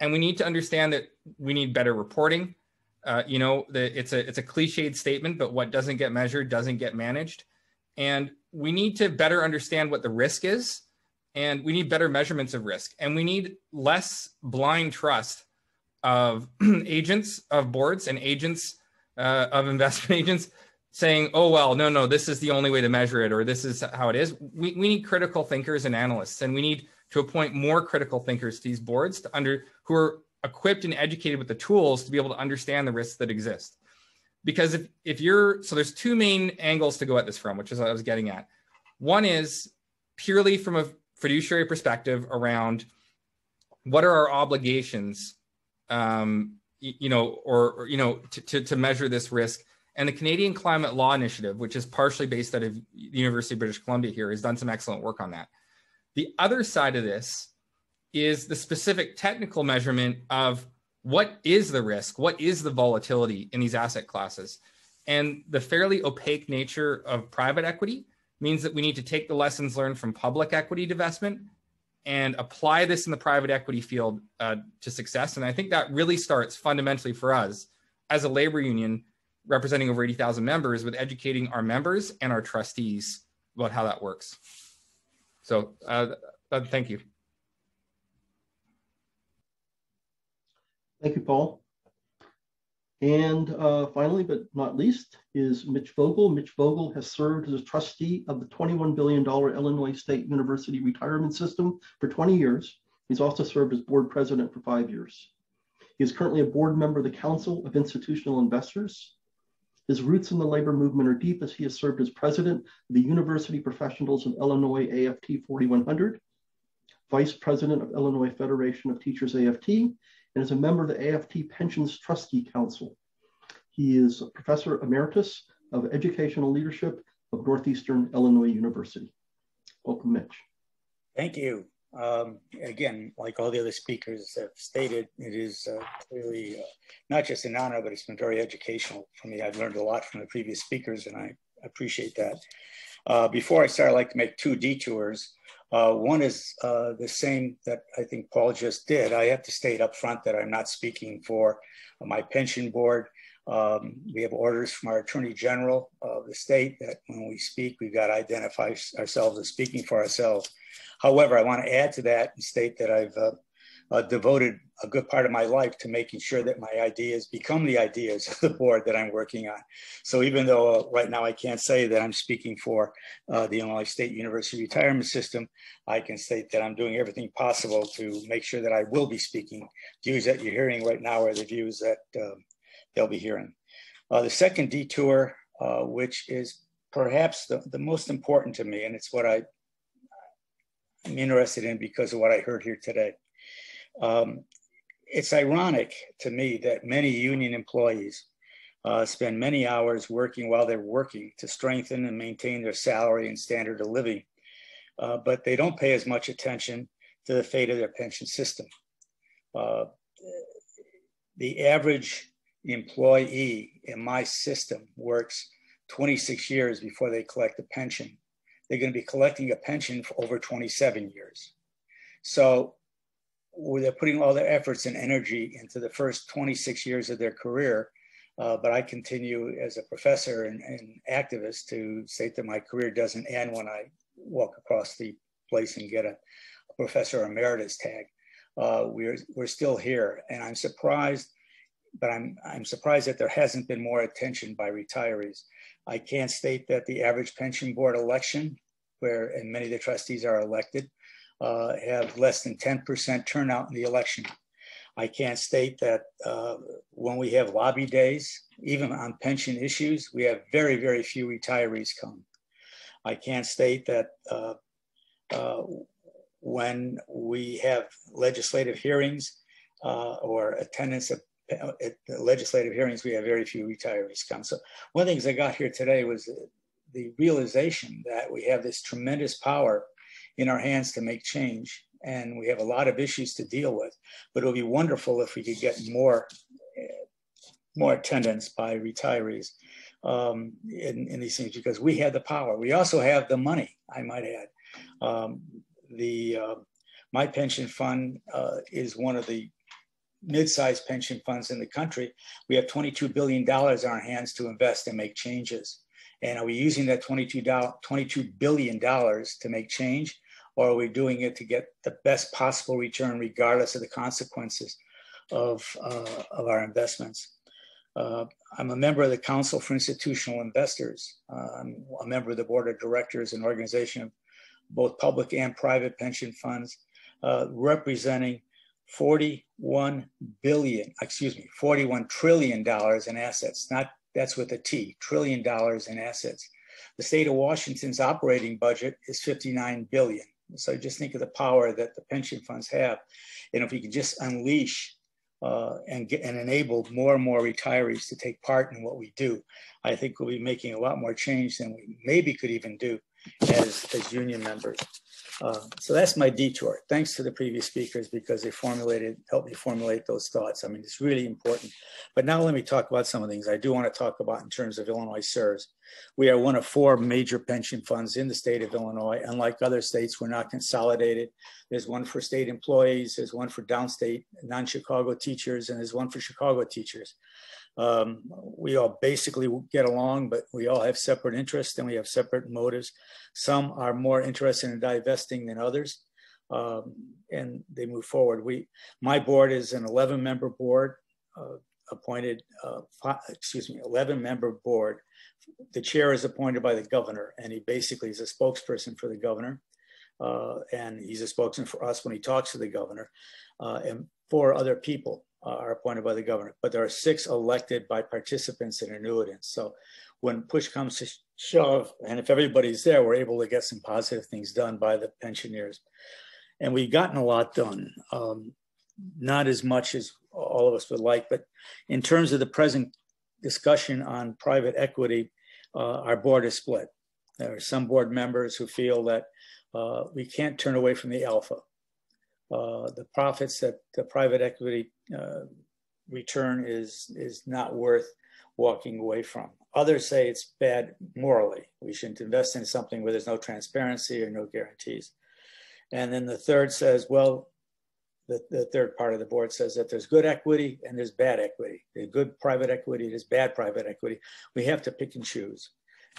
and we need to understand that we need better reporting. Uh, you know, the, it's a it's a cliched statement, but what doesn't get measured doesn't get managed, and we need to better understand what the risk is and we need better measurements of risk and we need less blind trust of agents of boards and agents uh, of investment agents saying oh well no no this is the only way to measure it or this is how it is. We, we need critical thinkers and analysts and we need to appoint more critical thinkers to these boards to under who are equipped and educated with the tools to be able to understand the risks that exist. Because if, if you're so there's two main angles to go at this from which is what i was getting at. One is purely from a fiduciary perspective around what are our obligations, um, you know, or, or you know, to, to, to, measure this risk. And the Canadian Climate Law Initiative, which is partially based out of the University of British Columbia here, has done some excellent work on that. The other side of this is the specific technical measurement of what is the risk, what is the volatility in these asset classes. And the fairly opaque nature of private equity means that we need to take the lessons learned from public equity divestment and apply this in the private equity field uh, to success. And I think that really starts fundamentally for us as a labor union representing over 80,000 members with educating our members and our trustees about how that works. So uh, uh, thank you. Thank you, Paul. And uh, finally, but not least, is Mitch Vogel. Mitch Vogel has served as a trustee of the $21 billion Illinois State University retirement system for 20 years. He's also served as board president for five years. He is currently a board member of the Council of Institutional Investors. His roots in the labor movement are deep as he has served as president of the University Professionals of Illinois AFT 4100, vice president of Illinois Federation of Teachers AFT, and is a member of the AFT Pensions Trustee Council. He is a professor emeritus of educational leadership of Northeastern Illinois University. Welcome, Mitch. Thank you. Um, again, like all the other speakers have stated, it is uh, clearly uh, not just an honor, but it's been very educational for me. I've learned a lot from the previous speakers, and I appreciate that. Uh, before I start, I'd like to make two detours. Uh, one is uh, the same that I think Paul just did. I have to state up front that I'm not speaking for my pension board. Um, we have orders from our Attorney General of the state that when we speak, we've got to identify ourselves as speaking for ourselves. However, I want to add to that and state that I've uh, uh, devoted a good part of my life to making sure that my ideas become the ideas of the board that I'm working on. So even though uh, right now I can't say that I'm speaking for uh, the Illinois State University retirement system, I can state that I'm doing everything possible to make sure that I will be speaking. Views that you're hearing right now are the views that um, they'll be hearing. Uh, the second detour, uh, which is perhaps the, the most important to me, and it's what I, I'm interested in because of what I heard here today. Um, it's ironic to me that many union employees uh, spend many hours working while they're working to strengthen and maintain their salary and standard of living, uh, but they don't pay as much attention to the fate of their pension system. Uh, the average employee in my system works 26 years before they collect a pension, they're going to be collecting a pension for over 27 years. So they're putting all their efforts and energy into the first 26 years of their career. Uh, but I continue as a professor and, and, activist to say that my career doesn't end when I walk across the place and get a, a professor emeritus tag. Uh, we're, we're still here. And I'm surprised, but I'm, I'm surprised that there hasn't been more attention by retirees. I can't state that the average pension board election, where and many of the trustees are elected, uh, have less than 10% turnout in the election. I can't state that uh, when we have lobby days, even on pension issues, we have very, very few retirees come. I can't state that uh, uh when we have legislative hearings uh, or attendance of uh, legislative hearings, we have very few retirees come. So one of the things I got here today was the realization that we have this tremendous power in our hands to make change. And we have a lot of issues to deal with, but it would be wonderful if we could get more, more attendance by retirees um, in, in these things because we have the power. We also have the money, I might add. Um, the uh, my pension fund uh, is one of the mid-sized pension funds in the country. We have $22 billion in our hands to invest and make changes. And are we using that $22, $22 billion to make change? Or are we doing it to get the best possible return regardless of the consequences of, uh, of our investments? Uh, I'm a member of the Council for Institutional Investors. Uh, I'm a member of the board of directors and organization of both public and private pension funds, uh, representing 41 billion, excuse me, 41 trillion dollars in assets. Not that's with a T, trillion dollars in assets. The state of Washington's operating budget is 59 billion. So just think of the power that the pension funds have. And if we could just unleash uh, and get and enable more and more retirees to take part in what we do, I think we'll be making a lot more change than we maybe could even do as, as union members. Uh, so that's my detour. Thanks to the previous speakers because they formulated, helped me formulate those thoughts. I mean, it's really important. But now let me talk about some of the things I do want to talk about in terms of Illinois SURS. We are one of four major pension funds in the state of Illinois. Unlike other states, we're not consolidated. There's one for state employees, there's one for downstate non-Chicago teachers, and there's one for Chicago teachers. Um, we all basically get along, but we all have separate interests and we have separate motives. Some are more interested in divesting than others, um, and they move forward. We, my board is an 11 member board, uh, appointed, uh, five, excuse me, 11 member board. The chair is appointed by the governor, and he basically is a spokesperson for the governor. Uh, and he's a spokesman for us when he talks to the governor uh, and for other people are appointed by the governor, but there are six elected by participants and annuitants. So when push comes to shove, and if everybody's there, we're able to get some positive things done by the pensioners. And we've gotten a lot done. Um, not as much as all of us would like, but in terms of the present discussion on private equity, uh, our board is split. There are some board members who feel that uh, we can't turn away from the alpha. Uh, the profits that the private equity uh, return is is not worth walking away from. Others say it's bad morally. We shouldn't invest in something where there's no transparency or no guarantees. And then the third says, well, the, the third part of the board says that there's good equity and there's bad equity. There's good private equity, there's bad private equity. We have to pick and choose.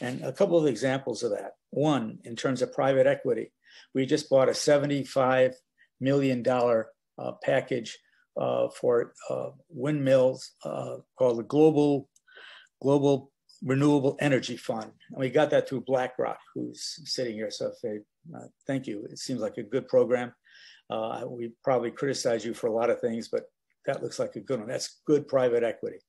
And a couple of examples of that. One, in terms of private equity, we just bought a 75 million dollar uh, package uh, for uh, windmills uh, called the Global Global Renewable Energy Fund, and we got that through BlackRock, who's sitting here. So, if uh, thank you. It seems like a good program. We probably criticize you for a lot of things, but that looks like a good one. That's good private equity.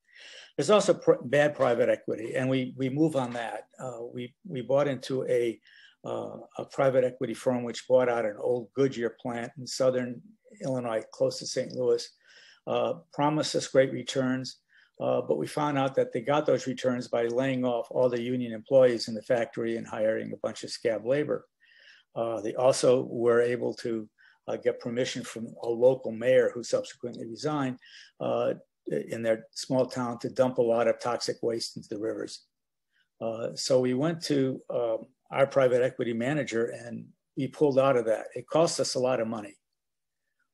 There's also pr bad private equity, and we we move on that. we we bought into a uh, a private equity firm which bought out an old Goodyear plant in southern Illinois, close to St. Louis, uh, promised us great returns. Uh, but we found out that they got those returns by laying off all the union employees in the factory and hiring a bunch of scab labor. Uh, they also were able to uh, get permission from a local mayor who subsequently resigned uh, in their small town to dump a lot of toxic waste into the rivers. So we went to um, our private equity manager and we pulled out of that. It cost us a lot of money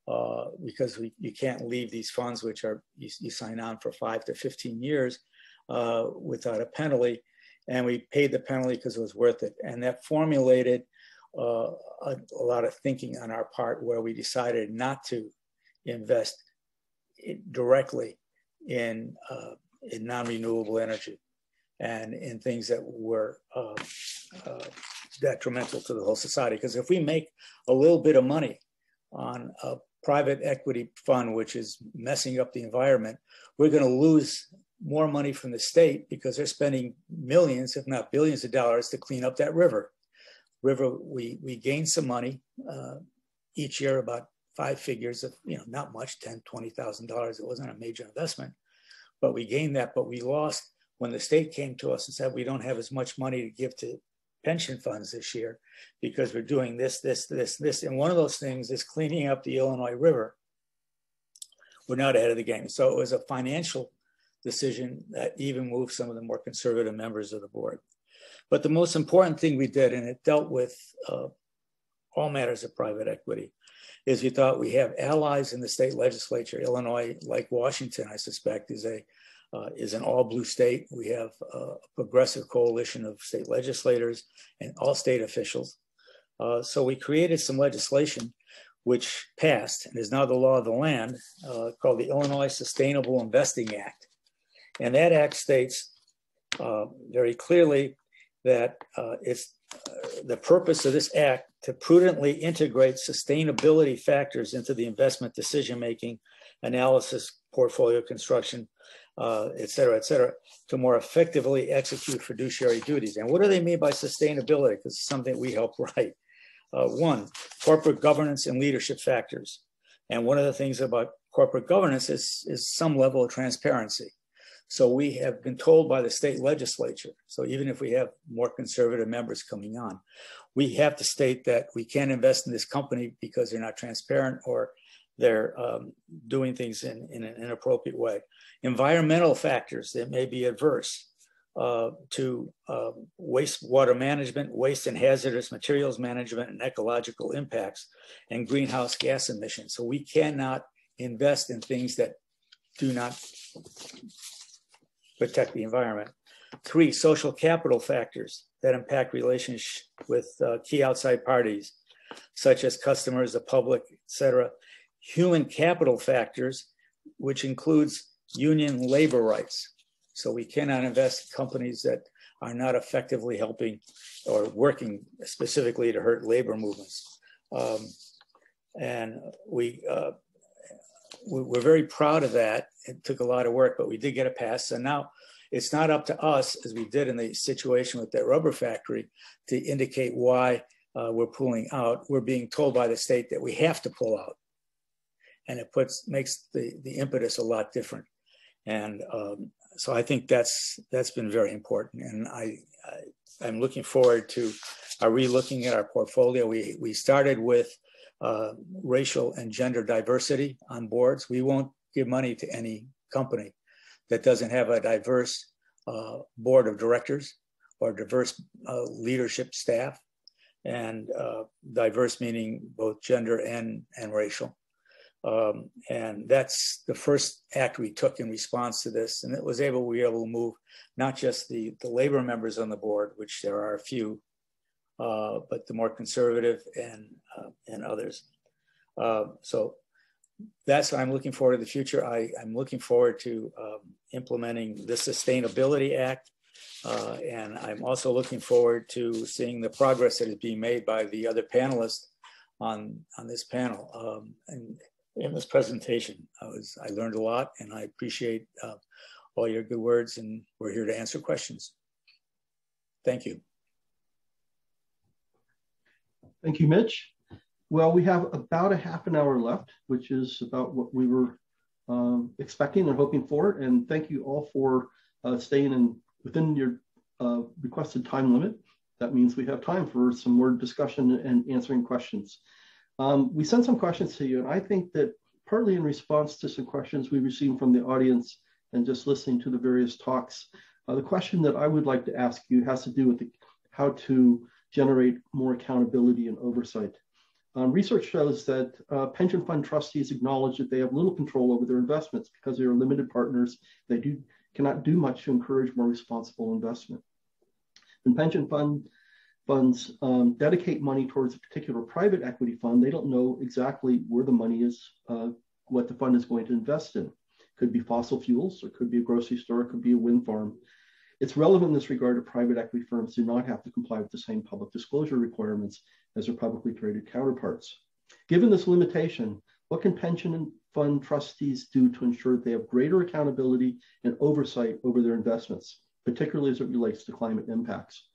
uh, because we, you can't leave these funds, which are you, you sign on for five to 15 years uh, without a penalty. And we paid the penalty because it was worth it. And that formulated uh, a, a, lot of thinking on our part where we decided not to invest directly in, uh, in non-renewable energy and in things that were uh, uh, detrimental to the whole society. Because if we make a little bit of money on a private equity fund, which is messing up the environment, we're going to lose more money from the state because they're spending millions, if not billions of dollars to clean up that river. River, we, we gain some money uh, each year, about five figures of, you know, not much, ten, twenty thousand dollars. It wasn't a major investment, but we gained that. But we lost when the state came to us and said we don't have as much money to give to pension funds this year because we're doing this, this, this, this. And one of those things is cleaning up the Illinois River. We're not ahead of the game. So it was a financial decision that even moved some of the more conservative members of the board. But the most important thing we did, and it dealt with uh, all matters of private equity, is we thought we have allies in the state legislature. Illinois, like Washington, I suspect, is a uh, is an all blue state. We have a progressive coalition of state legislators and all state officials. Uh, so we created some legislation which passed and is now the law of the land uh, called the Illinois Sustainable Investing Act. And that act states uh, very clearly that uh, it's uh, the purpose of this act to prudently integrate sustainability factors into the investment decision making, analysis, portfolio construction, uh, et cetera, et cetera, to more effectively execute fiduciary duties. And what do they mean by sustainability? Because it's something we help write. Uh, one, corporate governance and leadership factors. And one of the things about corporate governance is, is some level of transparency. So we have been told by the state legislature, so even if we have more conservative members coming on, we have to state that we can't invest in this company because they're not transparent or they're um, doing things in, in an inappropriate way. Environmental factors that may be adverse uh, to uh, wastewater management, waste and hazardous materials management, and ecological impacts, and greenhouse gas emissions. So we cannot invest in things that do not protect the environment. Three, social capital factors that impact relations with uh, key outside parties, such as customers, the public, et cetera. Human capital factors, which includes union labor rights. So we cannot invest in companies that are not effectively helping or working specifically to hurt labor movements. Um, and we, uh, we're very proud of that. It took a lot of work, but we did get it passed. So now it's not up to us, as we did in the situation with that rubber factory, to indicate why uh, we're pulling out. We're being told by the state that we have to pull out. And it puts makes the, the impetus a lot different. And um, so I think that's that's been very important. And I, I am looking forward to uh, re-looking at our portfolio. We we started with uh, racial and gender diversity on boards. We won't give money to any company that doesn't have a diverse uh, board of directors or diverse uh, leadership staff, and uh, diverse meaning both gender and, and racial. Um, and that's the first act we took in response to this. And it was able, we were able to move not just the, the labor members on the board, which there are a few, uh, but the more conservative and, uh, and others. Uh, so that's I'm looking forward to the future. I, am looking forward to um, implementing the Sustainability Act. Uh, and I'm also looking forward to seeing the progress that is being made by the other panelists on, on this panel. Um, and in this presentation, I, was, I learned a lot and I appreciate uh, all your good words and we're here to answer questions. Thank you. Thank you, Mitch. Well, we have about a half an hour left, which is about what we were um, expecting and hoping for. And thank you all for uh, staying in within your uh, requested time limit. That means we have time for some more discussion and answering questions. Um, we sent some questions to you, and I think that partly in response to some questions we received from the audience and just listening to the various talks. Uh, the question that I would like to ask you has to do with the, how to generate more accountability and oversight. Um, research shows that uh, pension fund trustees acknowledge that they have little control over their investments because they are limited partners. They do cannot do much to encourage more responsible investment. And pension fund funds um, dedicate money towards a particular private equity fund, they don't know exactly where the money is, uh, what the fund is going to invest in. Could be fossil fuels, or could be a grocery store, could be a wind farm. It's relevant in this regard that private equity firms do not have to comply with the same public disclosure requirements as their publicly traded counterparts. Given this limitation, what can pension fund trustees do to ensure that they have greater accountability and oversight over their investments, particularly as it relates to climate impacts?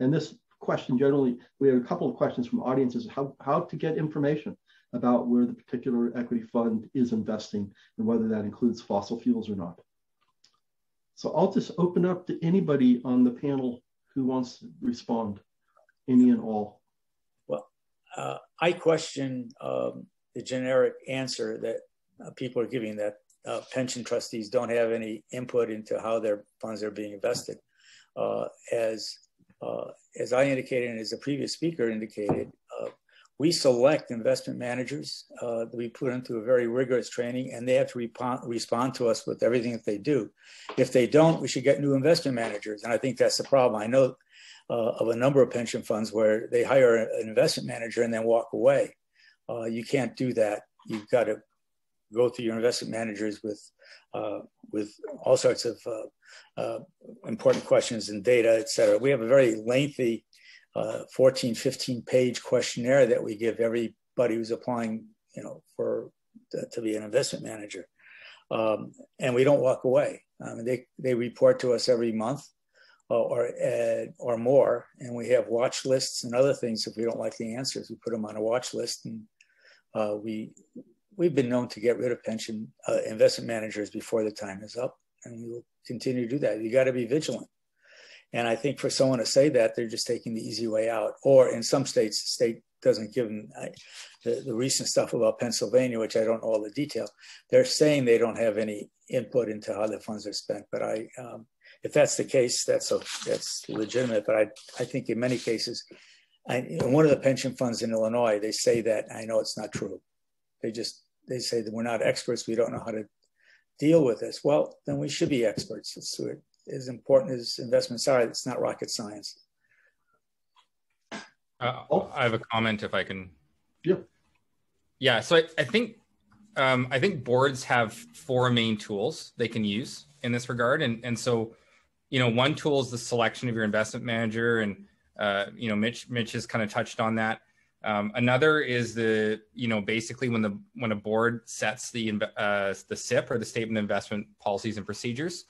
And this question generally, we have a couple of questions from audiences, how, how to get information about where the particular equity fund is investing and whether that includes fossil fuels or not. So I'll just open up to anybody on the panel who wants to respond, any and all. Well, uh, I question um, the generic answer that uh, people are giving that uh, pension trustees don't have any input into how their funds are being invested. Uh, as uh, as I indicated and as the previous speaker indicated, uh, we select investment managers uh, we put them through a very rigorous training and they have to respond to us with everything that they do. If they don't, we should get new investment managers. And I think that's the problem. I know uh, of a number of pension funds where they hire an investment manager and then walk away. Uh, you can't do that. You've got to go through your investment managers with uh, with all sorts of uh, uh, important questions and data, et cetera. We have a very lengthy uh, 14, 15 page questionnaire that we give everybody who's applying, you know, for to, to be an investment manager. Um, and we don't walk away. They, they report to us every month uh, or, uh, or more. And we have watch lists and other things. If we don't like the answers, we put them on a watch list and uh, we, we've been known to get rid of pension uh, investment managers before the time is up. And we will continue to do that. You got to be vigilant. And I think for someone to say that, they're just taking the easy way out. Or in some states, the state doesn't give them I, the, the recent stuff about Pennsylvania, which I don't know all the detail. They're saying they don't have any input into how the funds are spent. But I, um, if that's the case, that's a, that's legitimate. But I, I think in many cases, I, in one of the pension funds in Illinois, they say that I know it's not true. They just they say that we're not experts. We don't know how to deal with this. Well, then we should be experts. It's as important as investments are. It's not rocket science. Uh. I have a comment if I can. Yeah. Yeah. So I, I think um, I think boards have four main tools they can use in this regard, and and so you know one tool is the selection of your investment manager, and uh, you know Mitch Mitch has kind of touched on that. Um, another is the you know basically when the when a board sets the uh, the SIP or the statement of investment policies and procedures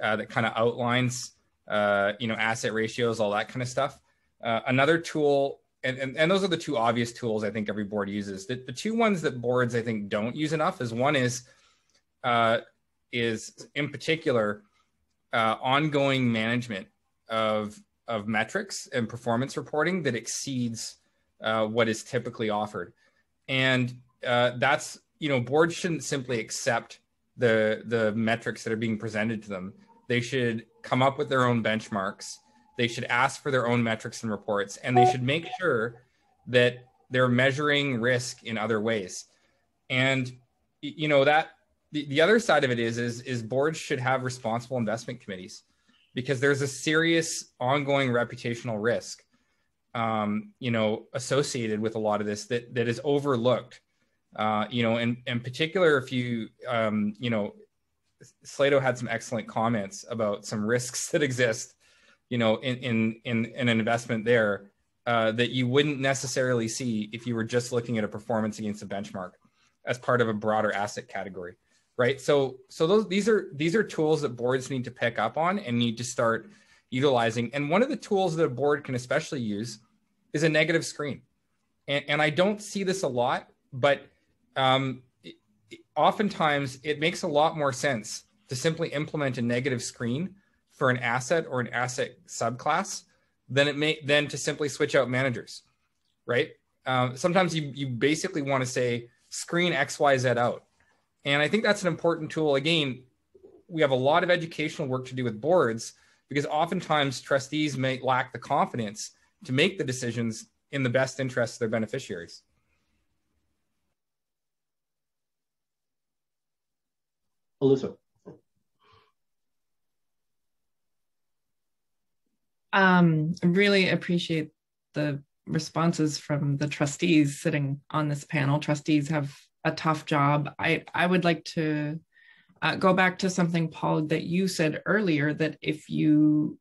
uh, that kind of outlines uh, you know asset ratios, all that kind of stuff. Uh, another tool, and, and, and those are the two obvious tools I think every board uses. The, the two ones that boards I think don't use enough is one is uh, is in particular uh, ongoing management of of metrics and performance reporting that exceeds uh, what is typically offered, and that's you know boards shouldn't simply accept the the metrics that are being presented to them they should come up with their own benchmarks. They should ask for their own metrics and reports, and they should make sure that they're measuring risk in other ways. And you know that the, the other side of it is, is is boards should have responsible investment committees because there's a serious ongoing reputational risk um, you know associated with a lot of this that that is overlooked uh, you know and in particular if you um, you know Sleydo' had some excellent comments about some risks that exist, you know, in in in, in an investment there uh, that you wouldn't necessarily see if you were just looking at a performance against a benchmark as part of a broader asset category, right? So so those these are these are tools that boards need to pick up on and need to start utilizing. And one of the tools that a board can especially use is a negative screen. And, and I don't see this a lot, but um, oftentimes it makes a lot more sense to simply implement a negative screen for an asset or an asset subclass than it may than to simply switch out managers, right? Um, sometimes you you basically want to say screen XYZ out. And I think that's an important tool. Again, we have a lot of educational work to do with boards because oftentimes trustees may lack the confidence to make the decisions in the best interest of their beneficiaries. Alyssa. Um, really appreciate the responses from the trustees sitting on this panel. Trustees have a tough job. I, I would like to uh, go back to something, Paul, that you said earlier that if you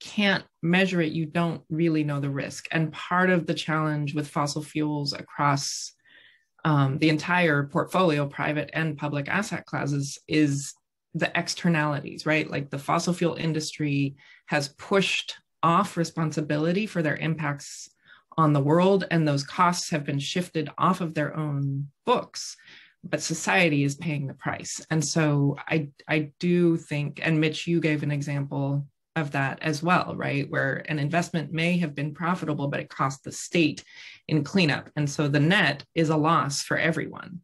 can't measure it, you don't really know the risk. And part of the challenge with fossil fuels across um, the entire portfolio, private and public asset classes, is the externalities, right? Like the fossil fuel industry has pushed off responsibility for their impacts on the world, and those costs have been shifted off of their own books. But society is paying the price. And so I, I do think, and Mitch, you gave an example of that as well, right? Where an investment may have been profitable, but it cost the state in cleanup. And so the net is a loss for everyone,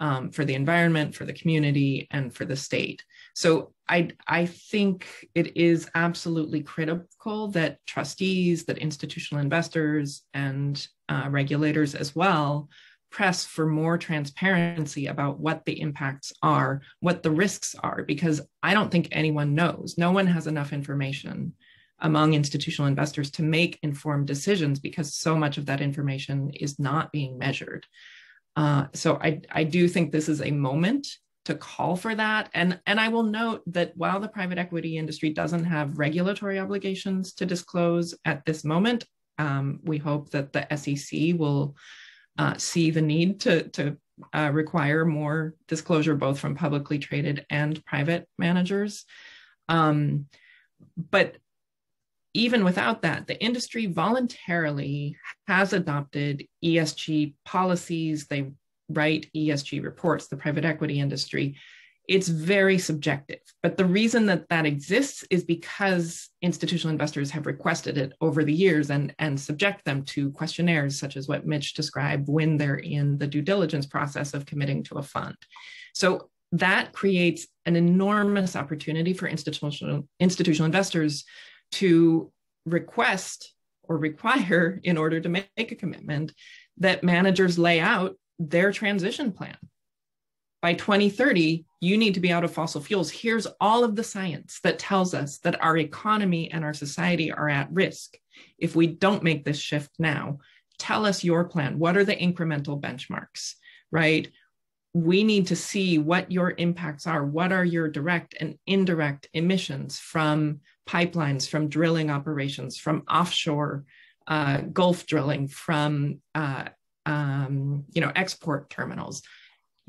um, for the environment, for the community, and for the state. So I, I think it is absolutely critical that trustees, that institutional investors, and uh, regulators as well press for more transparency about what the impacts are, what the risks are, because I don't think anyone knows. No one has enough information among institutional investors to make informed decisions because so much of that information is not being measured. Uh, so I, I do think this is a moment to call for that. And, and I will note that while the private equity industry doesn't have regulatory obligations to disclose at this moment, um, we hope that the SEC will uh, see the need to, to uh, require more disclosure, both from publicly traded and private managers. Um, but even without that, the industry voluntarily has adopted ESG policies. They write ESG reports, the private equity industry it's very subjective. But the reason that that exists is because institutional investors have requested it over the years and, and subject them to questionnaires, such as what Mitch described when they're in the due diligence process of committing to a fund. So that creates an enormous opportunity for institutional, institutional investors to request or require, in order to make a commitment, that managers lay out their transition plan by 2030, you need to be out of fossil fuels. Here's all of the science that tells us that our economy and our society are at risk if we don't make this shift now. Tell us your plan. What are the incremental benchmarks, right? We need to see what your impacts are. What are your direct and indirect emissions from pipelines, from drilling operations, from offshore uh, Gulf drilling, from uh, um, you know export terminals?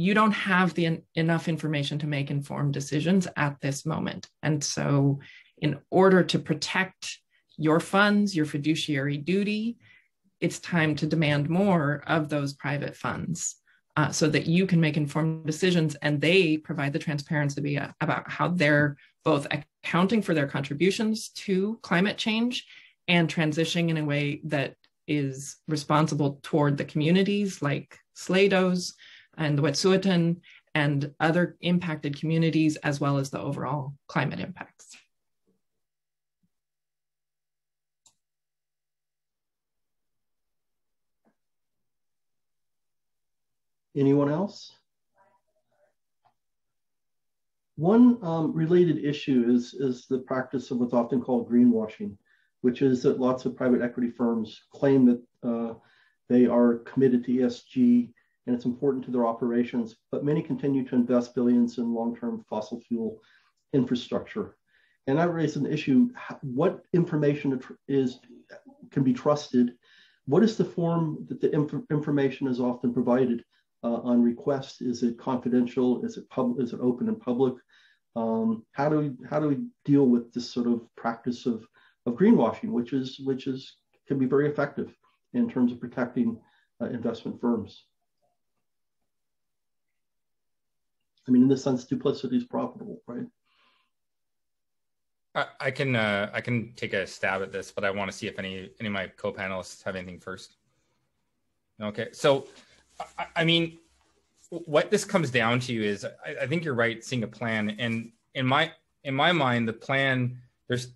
You don't have the enough information to make informed decisions at this moment. And so, in order to protect your funds, your fiduciary duty, it's time to demand more of those private funds uh, so that you can make informed decisions and they provide the transparency about how they're both accounting for their contributions to climate change and transitioning in a way that is responsible toward the communities like Sleydo's, and the Wet'suwet'en and other impacted communities, as well as the overall climate impacts. Anyone else? One um, related issue is, is the practice of what's often called greenwashing, which is that lots of private equity firms claim that uh, they are committed to ESG and it's important to their operations, but many continue to invest billions in long-term fossil fuel infrastructure. And that raises an issue, what information is can be trusted? What is the form that the inf information is often provided uh, on request? Is it confidential? Is it public? Is it open and public? Um, how do we how do we deal with this sort of practice of of greenwashing, which is which is can be very effective in terms of protecting uh, investment firms? I mean, in this sense, duplicity is profitable, right? I, I can uh, I can take a stab at this, but I want to see if any any of my co-panelists have anything first. Okay, so I, I mean, what this comes down to is I, I, think you're right seeing a plan and in my in my mind the plan there's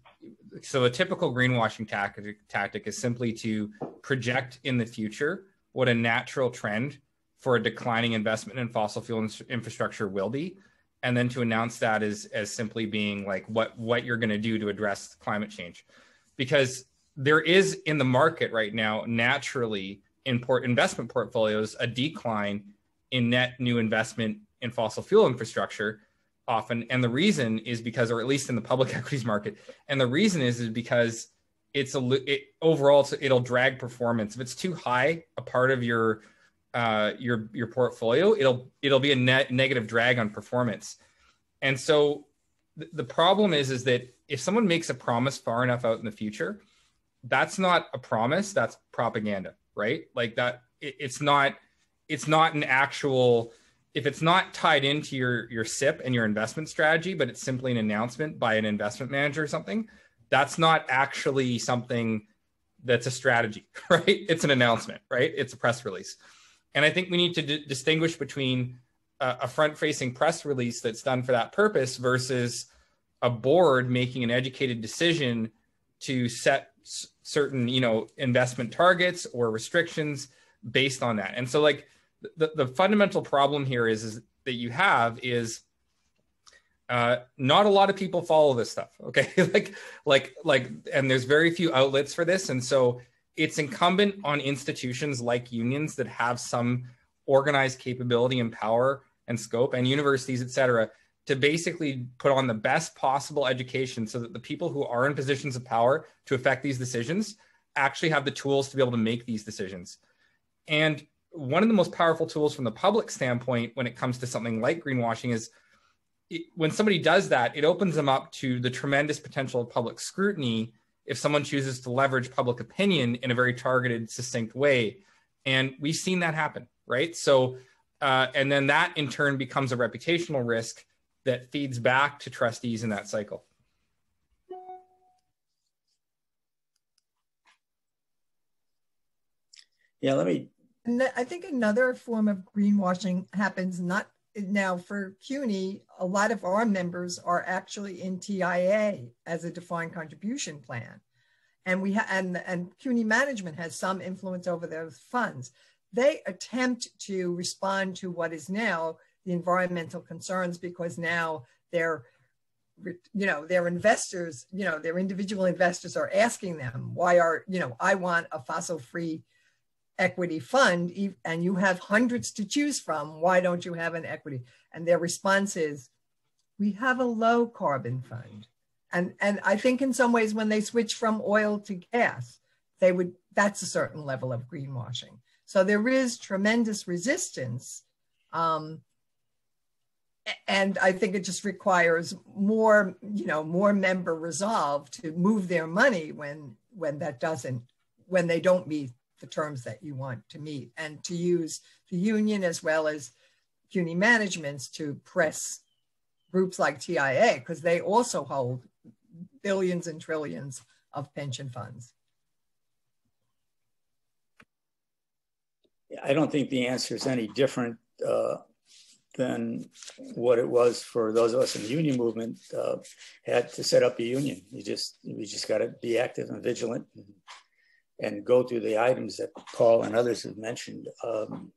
so a typical greenwashing tactic, tactic is simply to project in the future what a natural trend for a declining investment in fossil fuel in- infrastructure will be. And then to announce that as as simply being like what what you're going to do to address climate change. Because there is in the market right now naturally in port investment portfolios a decline in net new investment in fossil fuel infrastructure often. And the reason is because or at least in the public equities market and the reason is is because it's a it, overall it'll drag performance. If it's too high a part of your uh, your your portfolio it'll it'll be a net negative drag on performance and so th- the problem is is that if someone makes a promise far enough out in the future that's not a promise that's propaganda right like that it, it's not it's not an actual if it's not tied into your your SIP and your investment strategy, but it's simply an announcement by an investment manager or something, that's not actually something that's a strategy, right? It's an announcement, right? It's a press release. And I think we need to d- distinguish between a, a front-facing press release that's done for that purpose versus a board making an educated decision to set s- certain, you know, investment targets or restrictions based on that. And so like the, the fundamental problem here is, is that you have is uh, not a lot of people follow this stuff. Okay, like like like, and there's very few outlets for this, and so it's incumbent on institutions like unions that have some organized capability and power and scope, and universities, et cetera, to basically put on the best possible education so that the people who are in positions of power to affect these decisions actually have the tools to be able to make these decisions. And one of the most powerful tools from the public standpoint when it comes to something like greenwashing is it, when somebody does that, it opens them up to the tremendous potential of public scrutiny if someone chooses to leverage public opinion in a very targeted, succinct way. And we've seen that happen, right? So, uh, and then that in turn becomes a reputational risk that feeds back to trustees in that cycle. Yeah, let me I think another form of greenwashing happens not now for CUNY, a lot of our members are actually in TIAA as a defined contribution plan. And we ha- and and CUNY management has some influence over those funds. They attempt to respond to what is now the environmental concerns because now they're you know their investors you know their individual investors are asking them why are you know i want a fossil free equity fund and you have hundreds to choose from, why don't you have an equity? And their response is, we have a low carbon fund. And, and I think in some ways when they switch from oil to gas, they would, that's a certain level of greenwashing. So there is tremendous resistance. Um, and I think it just requires more, you know, more member resolve to move their money when when that doesn't, when they don't meet the terms that you want to meet and to use the union as well as CUNY managements to press groups like TIAA because they also hold billions and trillions of pension funds. I don't think the answer is any different uh, than what it was for those of us in the union movement uh, had to set up a union. You just we just got to be active and vigilant and and go through the items that Paul and others have mentioned um,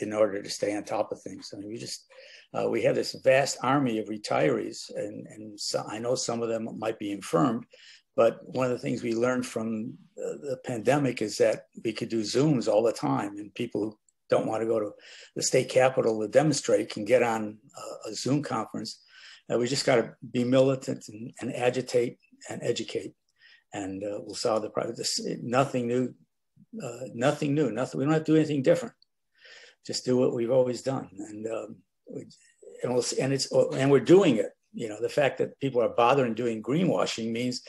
in order to stay on top of things. I mean, we just uh, we have this vast army of retirees, and and so I know some of them might be infirmed, but one of the things we learned from the, the pandemic is that we could do Zooms all the time, and people who don't want to go to the state capitol to demonstrate can get on a, a Zoom conference. Uh, we just got to be militant and, and agitate and educate and uh, we'll solve the problem. This, nothing new, uh, nothing new, nothing. We don't have to do anything different. Just do what we've always done, and um, we, and we'll and it's and we're doing it. You know, the fact that people are bothering doing greenwashing means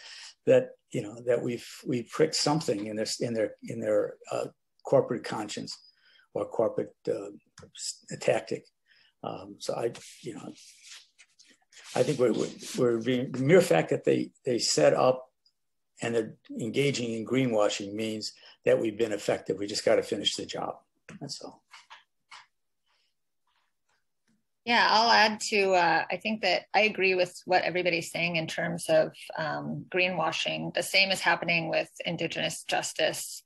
that you know that we've we've pricked something in their in their in their uh, corporate conscience or corporate uh, tactic. Um, so I, you know, I think we're, we're being, the mere fact that they they set up and they're engaging in greenwashing means that we've been effective. We just got to finish the job. That's all. Yeah, I'll add to, uh, I think that I agree with what everybody's saying in terms of um, greenwashing. The same is happening with Indigenous justice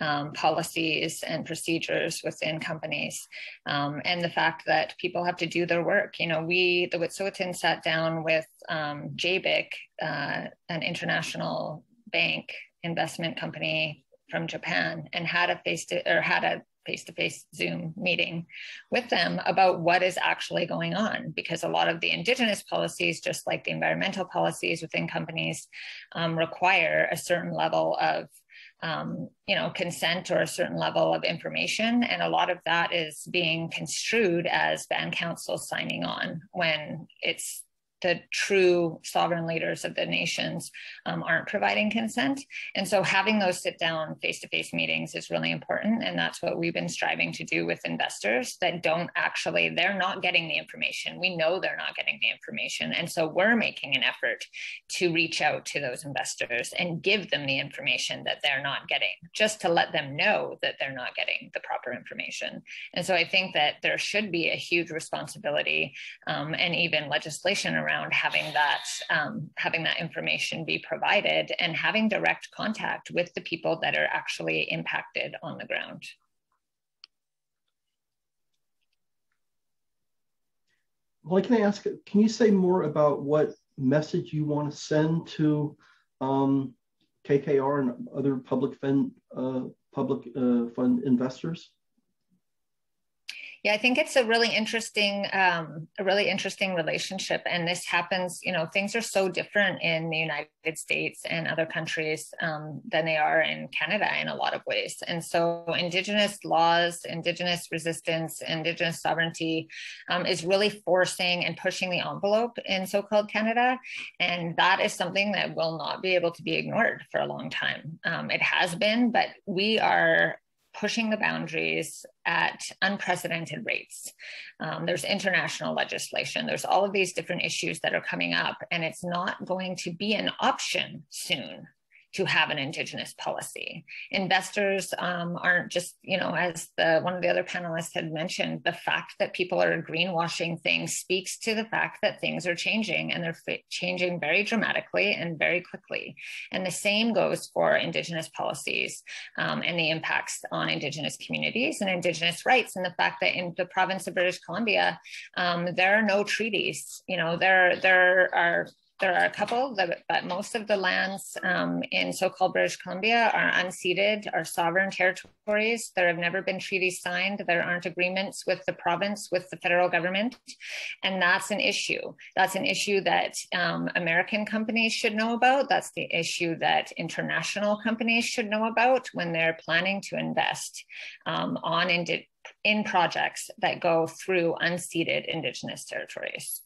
um, policies and procedures within companies. Um, and the fact that people have to do their work. You know, we, the Wet'suwet'en sat down with um, JBIC, uh, an international bank investment company from Japan, and had a face to, or had a face-to-face Zoom meeting with them about what is actually going on, because a lot of the indigenous policies, just like the environmental policies within companies, um, require a certain level of um, you know, consent or a certain level of information. And a lot of that is being construed as band council signing on when it's the true sovereign leaders of the nations um, aren't providing consent. And so having those sit down face to face meetings is really important. And that's what we've been striving to do with investors that don't actually, they're not getting the information. We know they're not getting the information. And so we're making an effort to reach out to those investors and give them the information that they're not getting, just to let them know that they're not getting the proper information. And so I think that there should be a huge responsibility um, and even legislation around around having that um, having that information be provided and having direct contact with the people that are actually impacted on the ground. Well, can I ask, can you say more about what message you want to send to um, KKR and other public fund, uh, public uh, fund investors? Yeah, I think it's a really interesting, um, a really interesting relationship. And this happens, you know, things are so different in the United States and other countries um, than they are in Canada in a lot of ways. And so, Indigenous laws, Indigenous resistance, Indigenous sovereignty um, is really forcing and pushing the envelope in so called Canada. And that is something that will not be able to be ignored for a long time. Um, it has been, but we are pushing the boundaries at unprecedented rates. Um, there's international legislation, there's all of these different issues that are coming up, and it's not going to be an option soon to have an indigenous policy. Investors um, aren't just, you know, as the one of the other panelists had mentioned, the fact that people are greenwashing things speaks to the fact that things are changing and they're changing very dramatically and very quickly. And the same goes for indigenous policies um, and the impacts on indigenous communities and indigenous rights. And the fact that in the province of British Columbia, um, there are no treaties. You know, there there are there are a couple, but most of the lands um, in so-called British Columbia are unceded, are sovereign territories. There have never been treaties signed. There aren't agreements with the province, with the federal government. And that's an issue. That's an issue that um, American companies should know about. That's the issue that international companies should know about when they're planning to invest um, on in projects that go through unceded Indigenous territories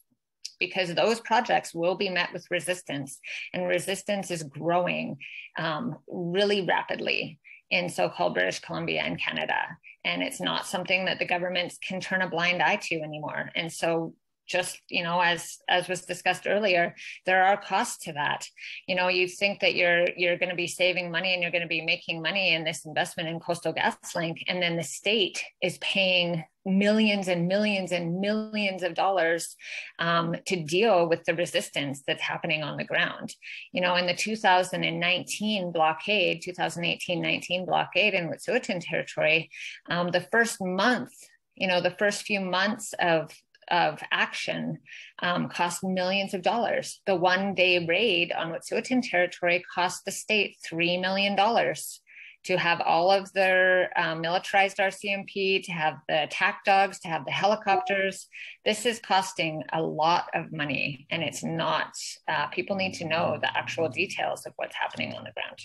because those projects will be met with resistance and resistance is growing um, really rapidly in so-called British Columbia and Canada. And it's not something that the governments can turn a blind eye to anymore. And so just you know as as was discussed earlier there are costs to that you know you think that you're you're going to be saving money and you're going to be making money in this investment in Coastal GasLink and then the state is paying millions and millions and millions of dollars um, to deal with the resistance that's happening on the ground. You know, in the 2019 blockade, 2018-19 blockade in Wet'suwet'en territory, um, the first month, you know, the first few months of of action um, cost millions of dollars. The one day raid on Wet'suwet'en territory cost the state $3 million to have all of their um, militarized RCMP, to have the attack dogs, to have the helicopters. This is costing a lot of money, and it's not, uh, people need to know the actual details of what's happening on the ground.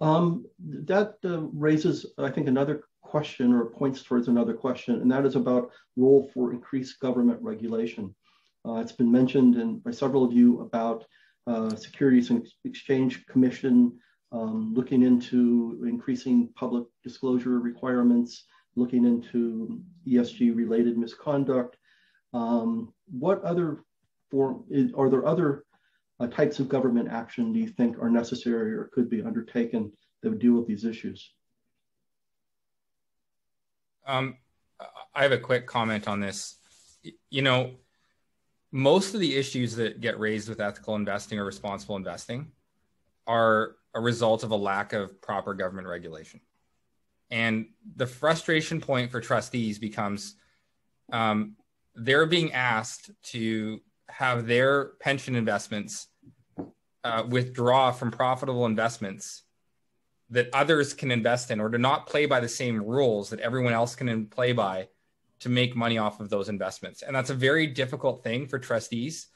Um, that uh, raises, I think, another question or points towards another question, and that is about role for increased government regulation. Uh, it's been mentioned in, by several of you about uh, Securities and Exchange Commission um, looking into increasing public disclosure requirements, looking into ESG related misconduct. Um, what other form, is, are there other uh, types of government action do you think are necessary or could be undertaken that would deal with these issues? Um, I have a quick comment on this. You know, most of the issues that get raised with ethical investing or responsible investing are a result of a lack of proper government regulation. And the frustration point for trustees becomes um, they're being asked to have their pension investments uh, withdraw from profitable investments that others can invest in or to not play by the same rules that everyone else can play by to make money off of those investments. And that's a very difficult thing for trustees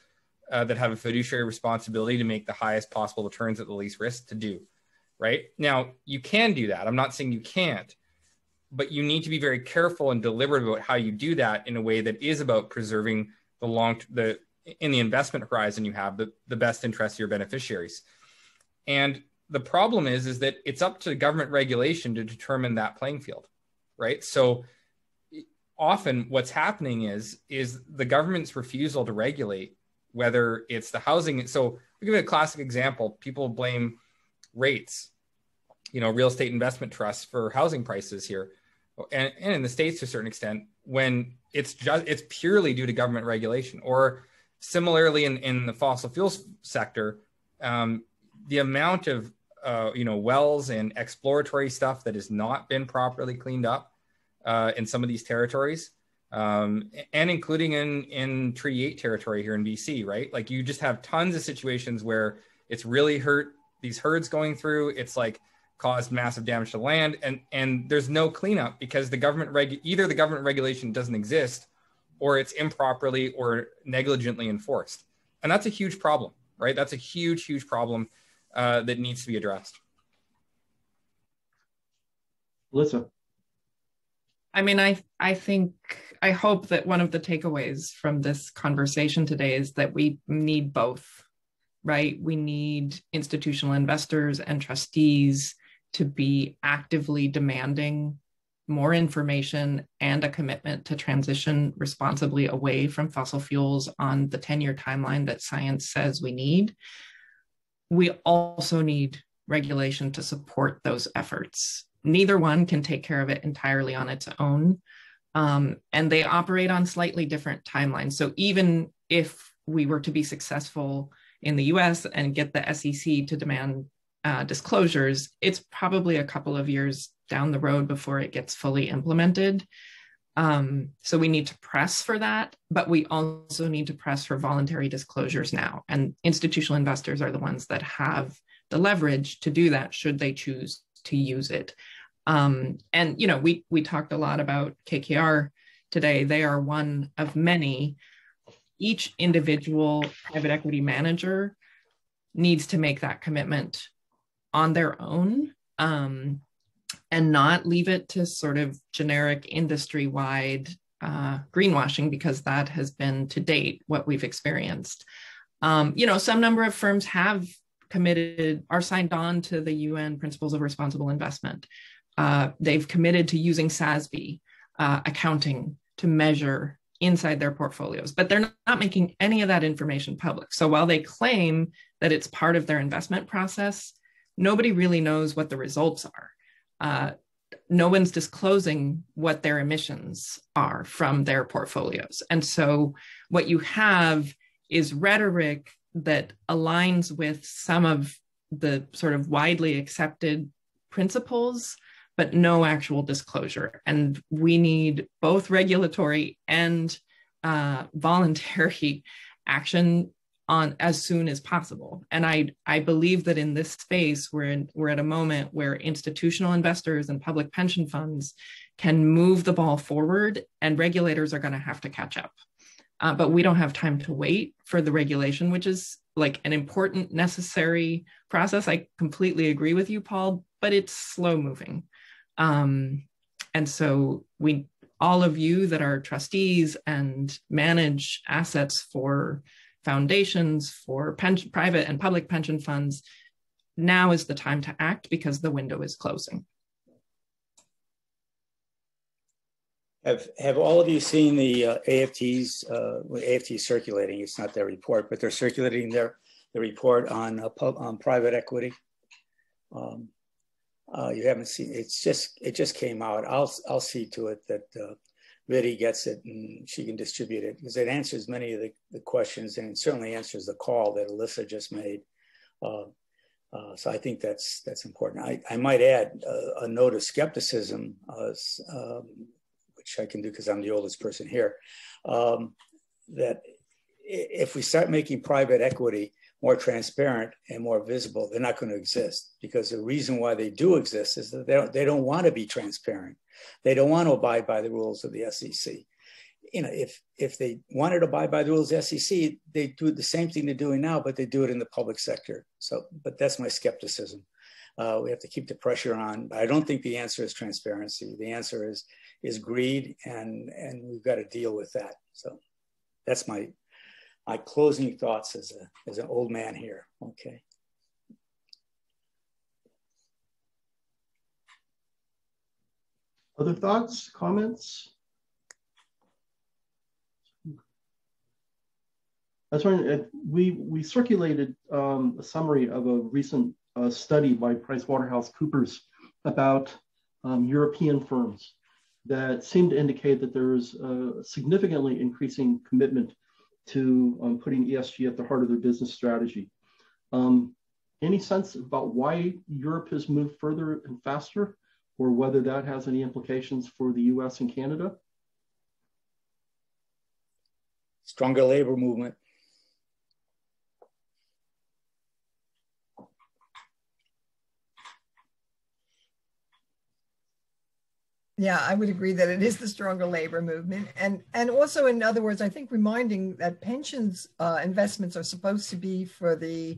uh, that have a fiduciary responsibility to make the highest possible returns at the least risk to do. Right now, you can do that. I'm not saying you can't, but you need to be very careful and deliberate about how you do that in a way that is about preserving the long the in the investment horizon you have the, the best interest of your beneficiaries. And the problem is is that it's up to government regulation to determine that playing field, right? So often what's happening is is the government's refusal to regulate whether it's the housing so i'll give a classic example. People blame rates you know real estate investment trusts for housing prices here. And, and in the states to a certain extent when it's just it's purely due to government regulation. Or similarly in, in the fossil fuels sector um, the amount of uh, you know wells and exploratory stuff that has not been properly cleaned up uh, in some of these territories, um, and including in in Treaty Eight territory here in BC. Right, like you just have tons of situations where it's really hurt these herds going through. It's like caused massive damage to land, and and there's no cleanup because the government reg either the government regulation doesn't exist, or it's improperly or negligently enforced, and that's a huge problem. Right, that's a huge huge problem uh, that needs to be addressed. Alyssa. I mean, I I think I hope that one of the takeaways from this conversation today is that we need both, right? We need institutional investors and trustees to be actively demanding more information and a commitment to transition responsibly away from fossil fuels on the 10 year timeline that science says we need. We also need regulation to support those efforts neither one can take care of it entirely on its own. Um, and they operate on slightly different timelines. So even if we were to be successful in the US and get the SEC to demand uh, disclosures, it's probably a couple of years down the road before it gets fully implemented. Um, so we need to press for that, but we also need to press for voluntary disclosures now. And institutional investors are the ones that have the leverage to do that should they choose to use it. Um, and you know, we we talked a lot about KKR today. They are one of many. Each individual private equity manager needs to make that commitment on their own um, and not leave it to sort of generic industry wide uh, greenwashing because that has been to date what we've experienced. Um, you know, some number of firms have committed, are signed on to the UN Principles of Responsible Investment. Uh, they've committed to using SASB uh, accounting to measure inside their portfolios, but they're not making any of that information public. So while they claim that it's part of their investment process, nobody really knows what the results are. Uh, no one's disclosing what their emissions are from their portfolios. And so what you have is rhetoric that aligns with some of the sort of widely accepted principles but no actual disclosure and we need both regulatory and uh, voluntary action on as soon as possible and i i believe that in this space we're in, we're at a moment where institutional investors and public pension funds can move the ball forward and regulators are going to have to catch up uh, but we don't have time to wait for the regulation, which is like an important, necessary process. I completely agree with you, Paul, but it's slow moving. Um, and so we, all of you that are trustees and manage assets for foundations, for pension, private and public pension funds, now is the time to act because the window is closing. Have Have all of you seen the uh, AFTs? Uh, AFT circulating. It's not their report, but they're circulating their the report on uh, on private equity. Um, uh, you haven't seen it's just it just came out. I'll I'll see to it that Riddhi gets it and she can distribute it because it answers many of the, the questions and it certainly answers the call that Alyssa just made. Uh, uh, so I think that's that's important. I, I might add a, a note of skepticism, uh, um, which I can do because I'm the oldest person here, um, that if we start making private equity more transparent and more visible, they're not going to exist because the reason why they do exist is that they don't, they don't want to be transparent. They don't want to abide by the rules of the SEC. You know, if if they wanted to abide by the rules of the SEC, they do the same thing they're doing now, but they do it in the public sector. So, but that's my skepticism. Uh, we have to keep the pressure on. I don't think the answer is transparency. The answer is is greed, and and we've got to deal with that. So, that's my my closing thoughts as a as an old man here. Okay. Other thoughts, comments? That's when uh, we we circulated um, a summary of a recent uh, study by PricewaterhouseCoopers about um, European firms that seemed to indicate that there is a significantly increasing commitment to um, putting ESG at the heart of their business strategy. Um, any sense about why Europe has moved further and faster, or whether that has any implications for the US and Canada? Stronger labor movement. Yeah, I would agree that it is the stronger labor movement, and and also, in other words, I think reminding that pensions uh, investments are supposed to be for the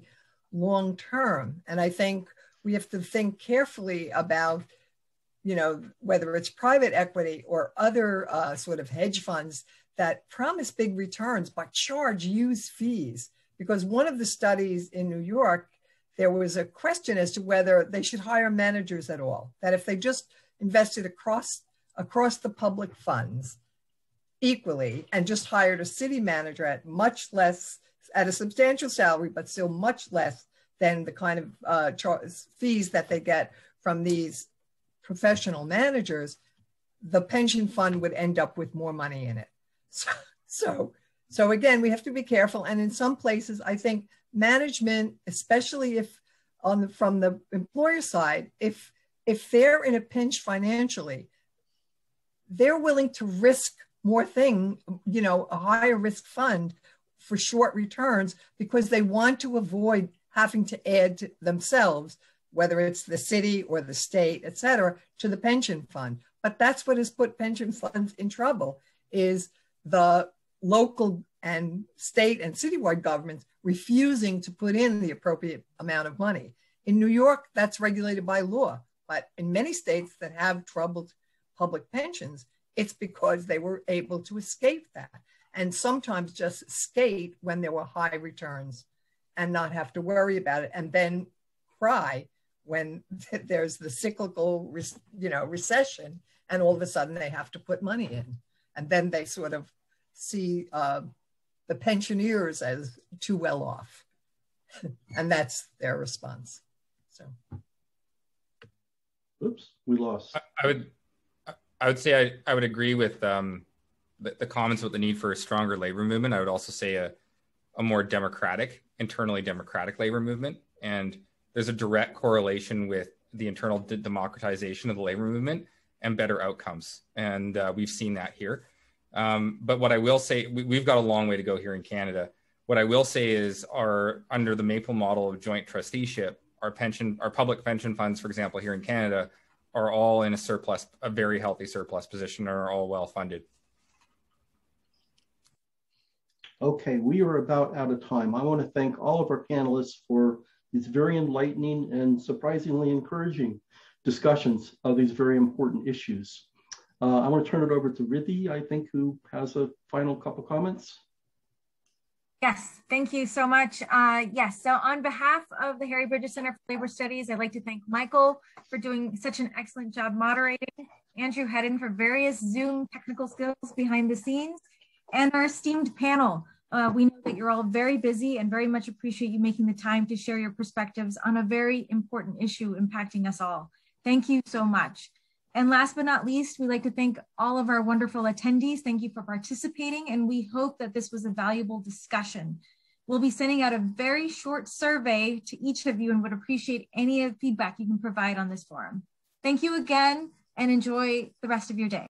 long term, and I think we have to think carefully about, you know, whether it's private equity or other uh, sort of hedge funds that promise big returns but charge use fees. Because one of the studies in New York, there was a question as to whether they should hire managers at all. That if they just invested across across the public funds equally and just hired a city manager at much less at a substantial salary but still much less than the kind of uh, fees that they get from these professional managers the pension fund would end up with more money in it. So so so again we have to be careful. And in some places i think management especially if on the, from the employer side if if they're in a pinch financially, they're willing to risk more thing, you know, a higher risk fund for short returns because they want to avoid having to add to themselves, whether it's the city or the state, et cetera, to the pension fund. But that's what has put pension funds in trouble is the local and state and citywide governments refusing to put in the appropriate amount of money. In New York, that's regulated by law. But in many states that have troubled public pensions, it's because they were able to escape that. And sometimes just skate when there were high returns and not have to worry about it and then cry when there's the cyclical you know recession and all of a sudden they have to put money in. And then they sort of see uh, the pensioners as too well off. And that's their response. So Oops, we lost. I, I would, I would say I, I would agree with um, the, the, comments about the need for a stronger labor movement. I would also say a, a more democratic, internally democratic labor movement. And there's a direct correlation with the internal de- democratization of the labor movement and better outcomes. And uh, we've seen that here. Um, but what I will say, we, have got a long way to go here in Canada. What I will say is, our under the Maple model of joint trusteeship, our pension, our public pension funds, for example, here in Canada, are all in a surplus, a very healthy surplus position, are all well funded. Okay, we are about out of time. I want to thank all of our panelists for these very enlightening and surprisingly encouraging discussions of these very important issues. Uh, I want to turn it over to Riddhi, I think, who has a final couple comments. Yes, thank you so much. Uh, yes, so on behalf of the Harry Bridges Center for Labor Studies, I'd like to thank Michael for doing such an excellent job moderating, Andrew Hedden for various Zoom technical skills behind the scenes, and our esteemed panel. Uh, we know that you're all very busy and very much appreciate you making the time to share your perspectives on a very important issue impacting us all. Thank you so much. And last but not least, we'd like to thank all of our wonderful attendees. Thank you for participating, and we hope that this was a valuable discussion. We'll be sending out a very short survey to each of you and would appreciate any feedback you can provide on this forum. Thank you again and enjoy the rest of your day.